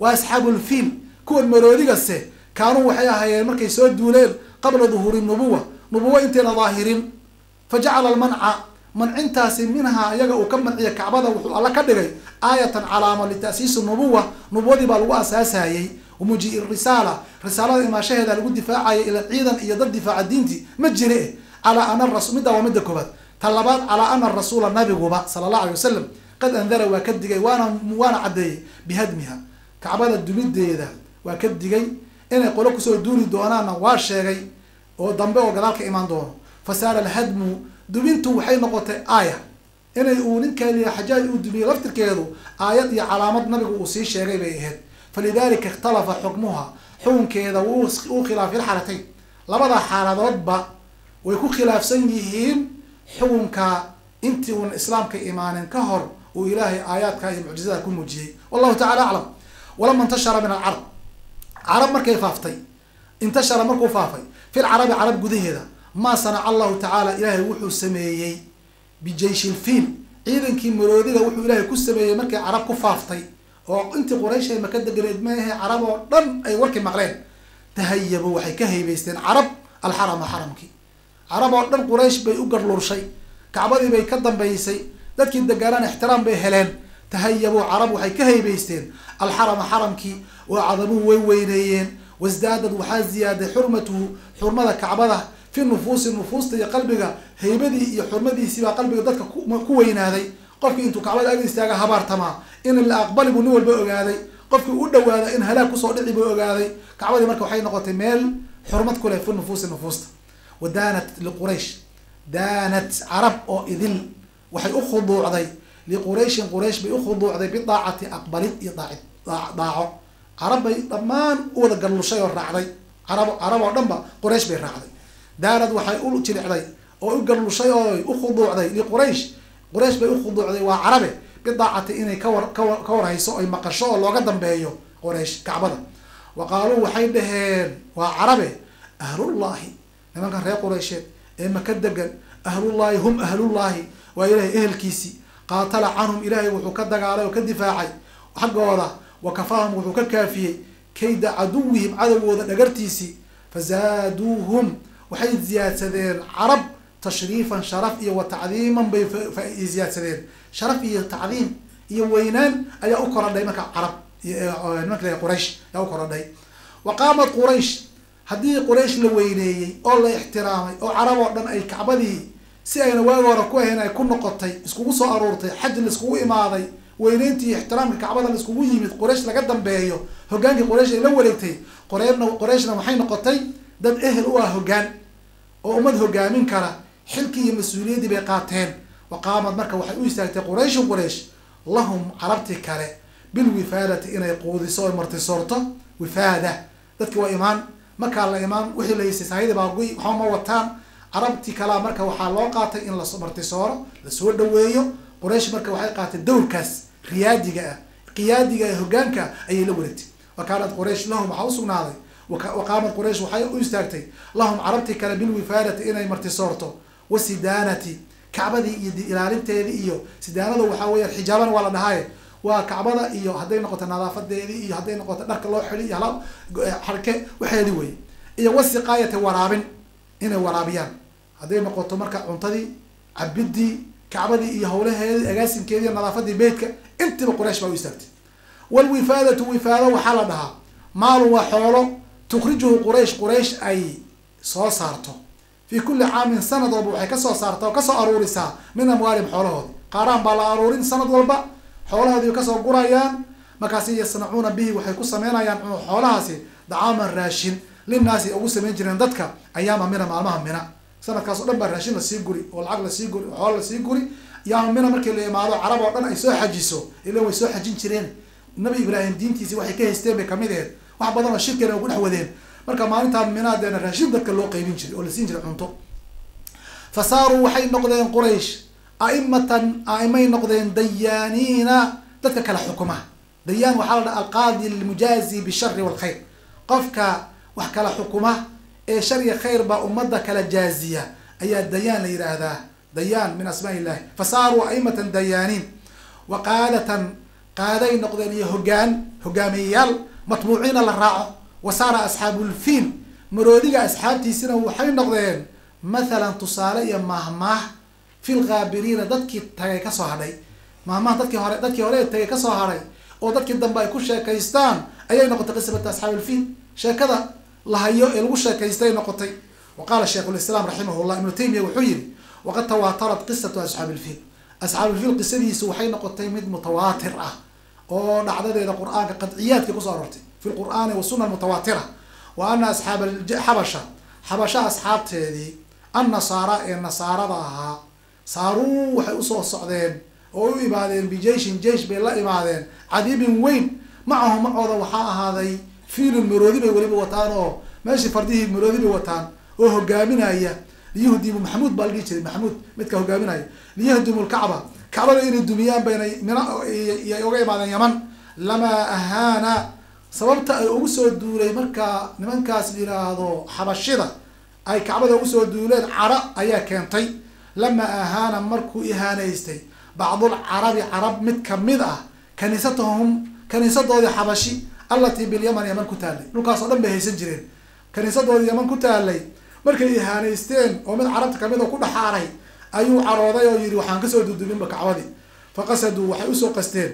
Waa asxaabulfiil kuwan maroodigase kaanuu waxay ahaayeen markay soo duuleen qabla duhuuri nubuwa. Nubuwo intayna daahirin? Fa jacala almanca mancintaasi minhaa iyaga uu ka manciya kacbada wuxuu alla ka dhigay aayatan calaamo lita'siisi nubuwa. Nubuwadii baa lagu asaasayey wamuji risaala risaalada imaashaheeda lagu difaacaya ila ciidan iyo dad difaaca diinti. Ma jire calaa ana rasu middaa waa midda koobaad ta labaad calaa ana rasuula nabiguba sala allahu alay wasalam qad andara waa ka digay waana waana caddeeyey bihadmiha. Kacbada dumideeda waa ka digay inay qolo ku soo duuli doonaanna waa sheegay oo dambe oo gadaal ka imaan doono. Fa saara alhadmu dumintu waxay noqotay aaya. Inay uu ninkan xajaaj uu dumiye laftirkeedu aayad iyo calaamad nabigu uu sii sheegay bay ahayd. Falidalika ikhtalafa xukmuha xukunkeeda wuu khilaafay xalatayn labada xaaladoodba way ku khilaafsan yihiin xukunka intii uuna islaamka imaanin ka hor uu ilaahay aayaadka iyo mucjizada ku muujiyey. Wallahu tacala aclam walama intashara min alcarab carab markay faaftay intashara markuu faafay fi lcarabi carab gudaheeda maa sanaca allahu tacaala ilaahay wuxuu sameeyey bijayshi lfiil ciidankii maroodiga wuxuu ilaahay ku sameeyey markay carab ku faaftay oo intii quraysh ay maka deganeed maahe carab oo dhan ay warkii maqleen. Tahayabo waxay ka haybaysteen carab alxarama xaramkii carab oo dhan quraysh bay u garlurshay kacbadii bay ka dambaysay. Dadkii degaanaan ixtiraam bay heleen. Tahayabo carab waxay ka haybaysteen. Alxarama xaramkii waa cadamuhu way weyneeyeen. Wasdaadad waxaa ziyaaday xurmatuhu xurmada kacbada. Fi nufuusi nufuusta iyo qalbiga haybadii iyo xurmadiisiibaa qalbiga dadka ku weynaaday. Qofkii intuu kacbada ag istaaga habaartamaa in la aqbali buu nin walba ogaaday. Qofkii u dhawaada in halaag ku soo dhici buu ogaaday. Kacbadii marka waxay noqotay meel xurmad ku leh fi nufuusi nufuusta wa daanat liquraysh daanat carab oo idil waxay ukhuduucday liqurayshin quraysh bay ukhuduucday bidaacati aqbalid iyo daaci daaco carab bay dhammaan u wada gallushay oo raacday carab oo dhan ba quraysh bay raacday daanad waxay u jilicday oo u gallushay oo ukhuduucday liquraysh quraysh bay ukhuduucday waa carabe bidaacati inay kawar kawa ka warhayso ay maqasho oo looga dambeeyo quraysh kacbada wa qaaluu waxay dhaheen waa carabe ahlullahi nimankan reer quraysheed ee maka degan ahlullahi hum ahlullahi waa ilaahay ehelkiisii qaatala canhum ilaahay wuxuu ka dagaalay oo ka difaacay. Xaggooda wa kafaahum wuxuu ka kaafiyey kayda caduwihim cadowgooda dhagartiisii fazaaduuhum waxay ziyaadsadeen carab tashriifan sharaf iyo wa tacdiiman bay ziyaadsadeen. Sharaf iyo tacdiim iyo weynaan ayaa u koradhay marka carab nimanka la quraysh ayaa u koradhay wa qaamat quraysh haddii quraysh la weyneeyey oo la ixtiraamay oo carab oo dhan ay kacbadii si ayna waagi hore ku ahayn ay ku noqotay iskugu soo aruurtay xaj la iskugu imaaday weyneyntii iyo ixtiraamka kacbada la iskugu yimid quraysh laga dambeeyo hogaankii quraysh ay la wareegtay qoreebna qurayshna waxay noqotay dad ehel u ah hoggaan oo ummad hogaamin kara xilkii iyo mas'uuliyaddii bay qaateen. Wa qaamad marka waxay u istaagtay qurayshu quraysh lahum carabti kale bilwifaadati inay quudiso oy martisoorto wifaada. Dadki waa imaan markaa la imaan wixii la saahidi baa gu waxba ma wataan. Carabti kalaa marka waxaa loo qaatay in la martisooro la soo dhaweeyo. Quraysh marka waxay qaatay dawrkaas riyaadiga ah qiyaadiga ee hogaanka ayay la wareegtay. Wa kaanat quraysh lahum waxaa usugnaaday wa qaamat quraysh waxay u istaagtay lahum carabti kale bilwifaadati inay martisoorto wasidaanati kacbadii iyo ilaalinteedii iyo sidaanada waxaa weya xijaabana waa la dhahaaye waa kacbada iyo hadday noqoto nadaafadeedii iyo hadday noqoto dharka loo xili iyo hala xarke waxeedi wey iyo wasiqaayati waraabin inay waraabiyaan. Hadday noqoto marka cuntadii cabidii kacbadii iyo hawlaheedii agaasinkeedii nadaafadii beytka intiba quraysh baa u istaagtay. Walwifaadatu wifaado waxaa la dhahaa maalun waa xoolo tukrijuhu quraysh quraysh ay soo saarto. Fi kulli caamin sanad walba waxay ka soo saartaa oo ka soo aruurisaa min amwaalihim xoolahoodi qaaraan baa la aruurin sanad walba xoolahoodii ka soo gurayaan markaasi yasnacuuna bihi waxay ku sameynayaan xoolahaasi dacaaman raashin linaasi ugu samayn jireen dadka ayaama mina maalmaha mina. Sanadkaas dhan baa raashin la sii guri oo lacag la sii guri oo la sii guri. Yaama mina markii la imaado carab oo dhan ay soo xajiso ila way soo xajin jireen. Nabi ibraahim diintiisi waxay ka haysteen bay ka mid aheed wax badan oo shirkina ku dhex wadeen. Marka maalintaa minaadeena raashin dadka loo qeybin jiray oo la siin jiray cunto. Fa waxay noqdeen quraysh aimatan aimay noqdeen dayaaniina dadka kala xukuma. Dayaan waxaa la dhaha alqaadi lmujaazi bishari walkhayr. Qofka wax kala xukuma ee shar iyo khayr baa ummadda kala jaaziya. Ayaa dayaan la yidhaahdaa. Dayaan min asmaa illahi fa saaruu aimatan dayaaniin. Wa qaadatan qaaday noqdeen iyo hogaan hogaamiyeyaal matbuuciina la raaco. Wa saara asxaabulfiil maroodiga asxaabtiisina waxay noqdeen mathalan tusaale iyo mahmaah fi lkaabiriina dadkii tagay ka soo hadhay. Mahmaha dadkii hore dadkii hore tagay ka soo hadhay. Oo dadkii dambe ay ku sheekaystaan ayay noqotay qisbata asxaabilfiil sheekada lahayo ee lagu sheekaystay noqotay. Wa qaala shaykhulislaam raximahullah ibnu taymiya wuxuu yihi waqad tawaatarat qisatu asxaabilfiil asxaabilfiil qisadiisu waxay noqotay mid mutawaatir ah oo dhacdadeeda qur'aanka qadciyaadka ku soo arortay fi lqur'aani wasuna mutawaatira wa ana asxaab xabasha xabasha asxaabteedii annasaara ee nasaarada ahaa saaruu waxay u soo socdeen oo u imaadeen bijeishin jeish bay la imaadeen. Cadiibin weyn macahu macooda waxaa ahaaday fiilun maroodi bay weliba wataan oo meeshii fardihii maroodi bay wataan oo hogaaminaya. Liyuhdimu maxamuud baa la jiray maxamuud midka hogaaminaya. Liyahdimu lkacba kacbada inay dumiyaan baynay mina yay uga imaadeen yaman. Lamaa ahaana sababta ay ugu soo duulay markaa nimankaas la xabashida ay kacbada u soo duuleen cara ayaa keentay lama ahaana markuu ihaanaystay. Bacdul carabi carab mid ka mid ah kaniisatahum kaniisadoodii xabashi allatii bilyaman yaman ku taalay dhulkaas oo dhan bay haysan jireen. Kaniisadoodii yaman ku taalay markay ihaanaysteen oo mid carabta ka mid oo ku dhaxaaray ayuu carooday oo yidhi waxaan ka soo dudubinba kacbadii. Faqasaduu waxay u soo qasteen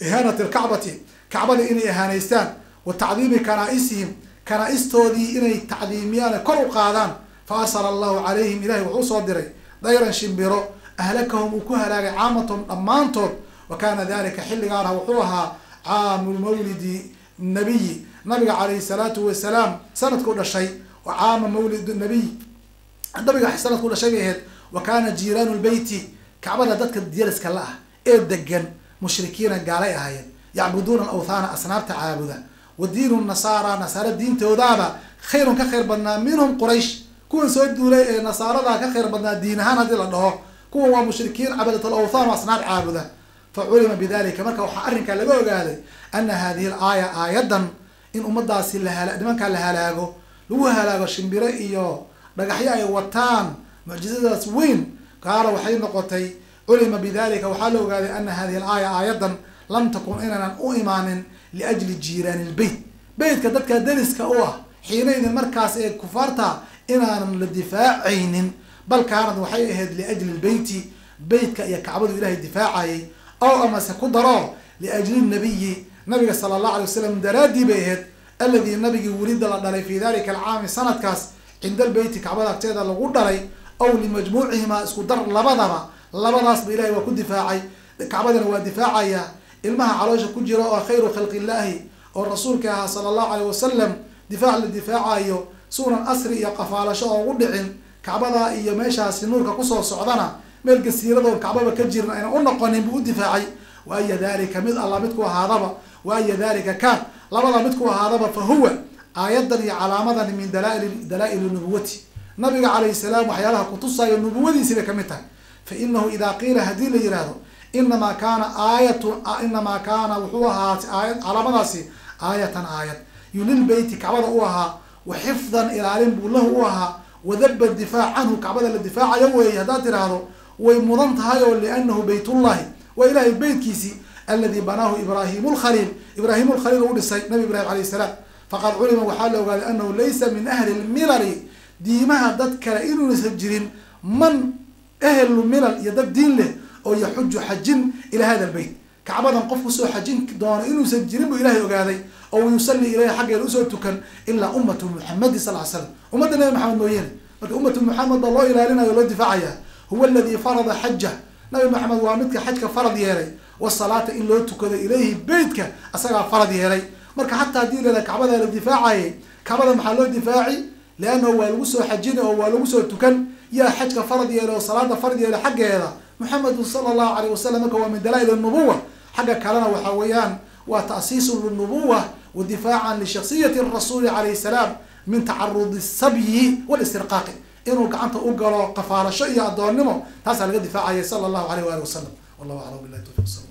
ihaanati lkacbati kacbadii inay ihaanaystaan wa tacdiimi kanaa-isihim kanaa-istoodii inay tacdiimiyaan kor u qaadaan. Fa arsala allahu calayhim ilahay wuxuu u soo diray dayran shimbiro ahlakahum uu ku halaagay caamatahum dhammaantood. Wa kaana dalika xilligaana wuxuu ahaa caamu mawlidi nabiyi nabiga calayhi salaatu wasalaam sanadkuu dhashay. Wa caama mawlid nabiy nabiga sanadku dhashay bay ahayd. Wa kaana jiiraanu lbeyti kacbada dadka diyaliska la ah ee degan mushrikiina gaalay ahaayeen. Yacbuduuna alawthaana asnaabta caabuda. Wa diinu nasaara nasaara diintoodaaba khayrun ka khayr badnaa minhum quraysh kuwan soo duulay ee nasaaradaa ka khayr badnaa diin ahaan haddii la dhaho kuwan waa mushrikiin cabadat alawthan oo asnaab caabuda. Fa culima bidalika marka waxaa arrinkaa laga ogaaday ana hadihi al aaya aayadan in ummadaasi lahala nimankaa la halaago lagu halaago shimbiro iyo dhagaxyo ay wataan mucjizadaas weyn qaala waxay noqotay culima bidalika waxaa la ogaaday ana hadihi al aaya aayadan lam takun inaanan u imaanin liajli jiiraani lbeyt beytka dadka dariska u ah xiinaydin markaas ee kufaarta inaanan la difaacaynin bal kaanad waxay ahayd liajli lbeyti beytka iyo kacbadu ilahay difaacayay ow amase ku daro liajli nabiyi nabiga sala allahu alay wasalam daraadii bay ahayd alladii nabigii welida la dhalay fi dalika alcaami sanadkaas cinda albeyti kacbada agteeda lagu dhalay ow limajmuucihimaa isku dar labadaba labadaasba ilahay waa ku difaacay. Kacbadana waa difaacaya. Ilmaha caloosha ku jira oo khayru khalqi illaahi oo rasuulka ahaa sala allahu alayh wasalam difaac la difaacayo suunan asri iyo qafaalasho oo ugu dhicin kacbada iyo meeshaasi nuurka ku soo socdana meel gasiiradoon kacbaba ka jirin ayna u noqonin buu u difaacay. Wa aya dalika mid alla midku ahaadaba wa aya dalika kaan labada midku ahaadaba fa huwa aayadan iyo calaamadan min dalal dalaa-ili nubuwati nabiga calayhi salaam waxyaalaha kutusayo nubuwadiisi bay ka mid tahay. Fa inahu idaa qiila haddii la yihahdo inamaa kaana aayatu inamaa kaana wuxuu ahaa aaya calaamadaasi aayatan aayad. Yulilbeyti kacbada u ahaa wa xifdan ilaalin buu lahu u ahaa wadaba difaac canhu kacbada la difaacayo weeye haddaad tiraahdo way mudan tahay oo lianahu baytullahi waa ilahay beytkiisii aladi banaahu ibraahimu lkhaliil ibraahimu lkhaliil u dhisay nabi ibrahim alayh salaam. Faqad culima waxaa la ogaaday anahu laysa min ahli lmilali diimaha dad kale inuusan jirin man ehlu milal iyo dad diin leh oo yaxuju xajin ila hada lbeyt kacbadan qof ku soo xajin doono inuusan jirin buu ilahay ogaaday oo yusalli ilayha xaggeeda u soo tukan ilaa ummatu muxamadi sal l slam ummadda nabi maxamed mooyeene marka ummatu muxamed baa loo ilaalinayo o loo difaacaya huwa aladi farada xaja nabi maxamed waa midka xajka farad yeelay. Wasalaata in loo tukado ilayhi beytka asagaa farad yeelay. Marka xataa haddii lada kacbada la difaacayay kacbada maxaa loo difaaci? Leannahu waa lagu soo xajina oo waa lagu soo tukan. Yaa xajka farad yeelay oo salaada farad yeelay xaggeeda muxamedun sala allahu alayh wasalam marka waa min dalaa-il nubuwa xagga kalena waxa weeyaan waa ta'siisun linubuwa lishaksiyati rasuuli calayhi salaam min tacarudi sabyi walistirqaaqi inuu gacanta u galo qafaalasho iyo addoonnimo taasaa laga difaacaya sala allahu alayh waali wasalam wallahu aclam billahi tawfiq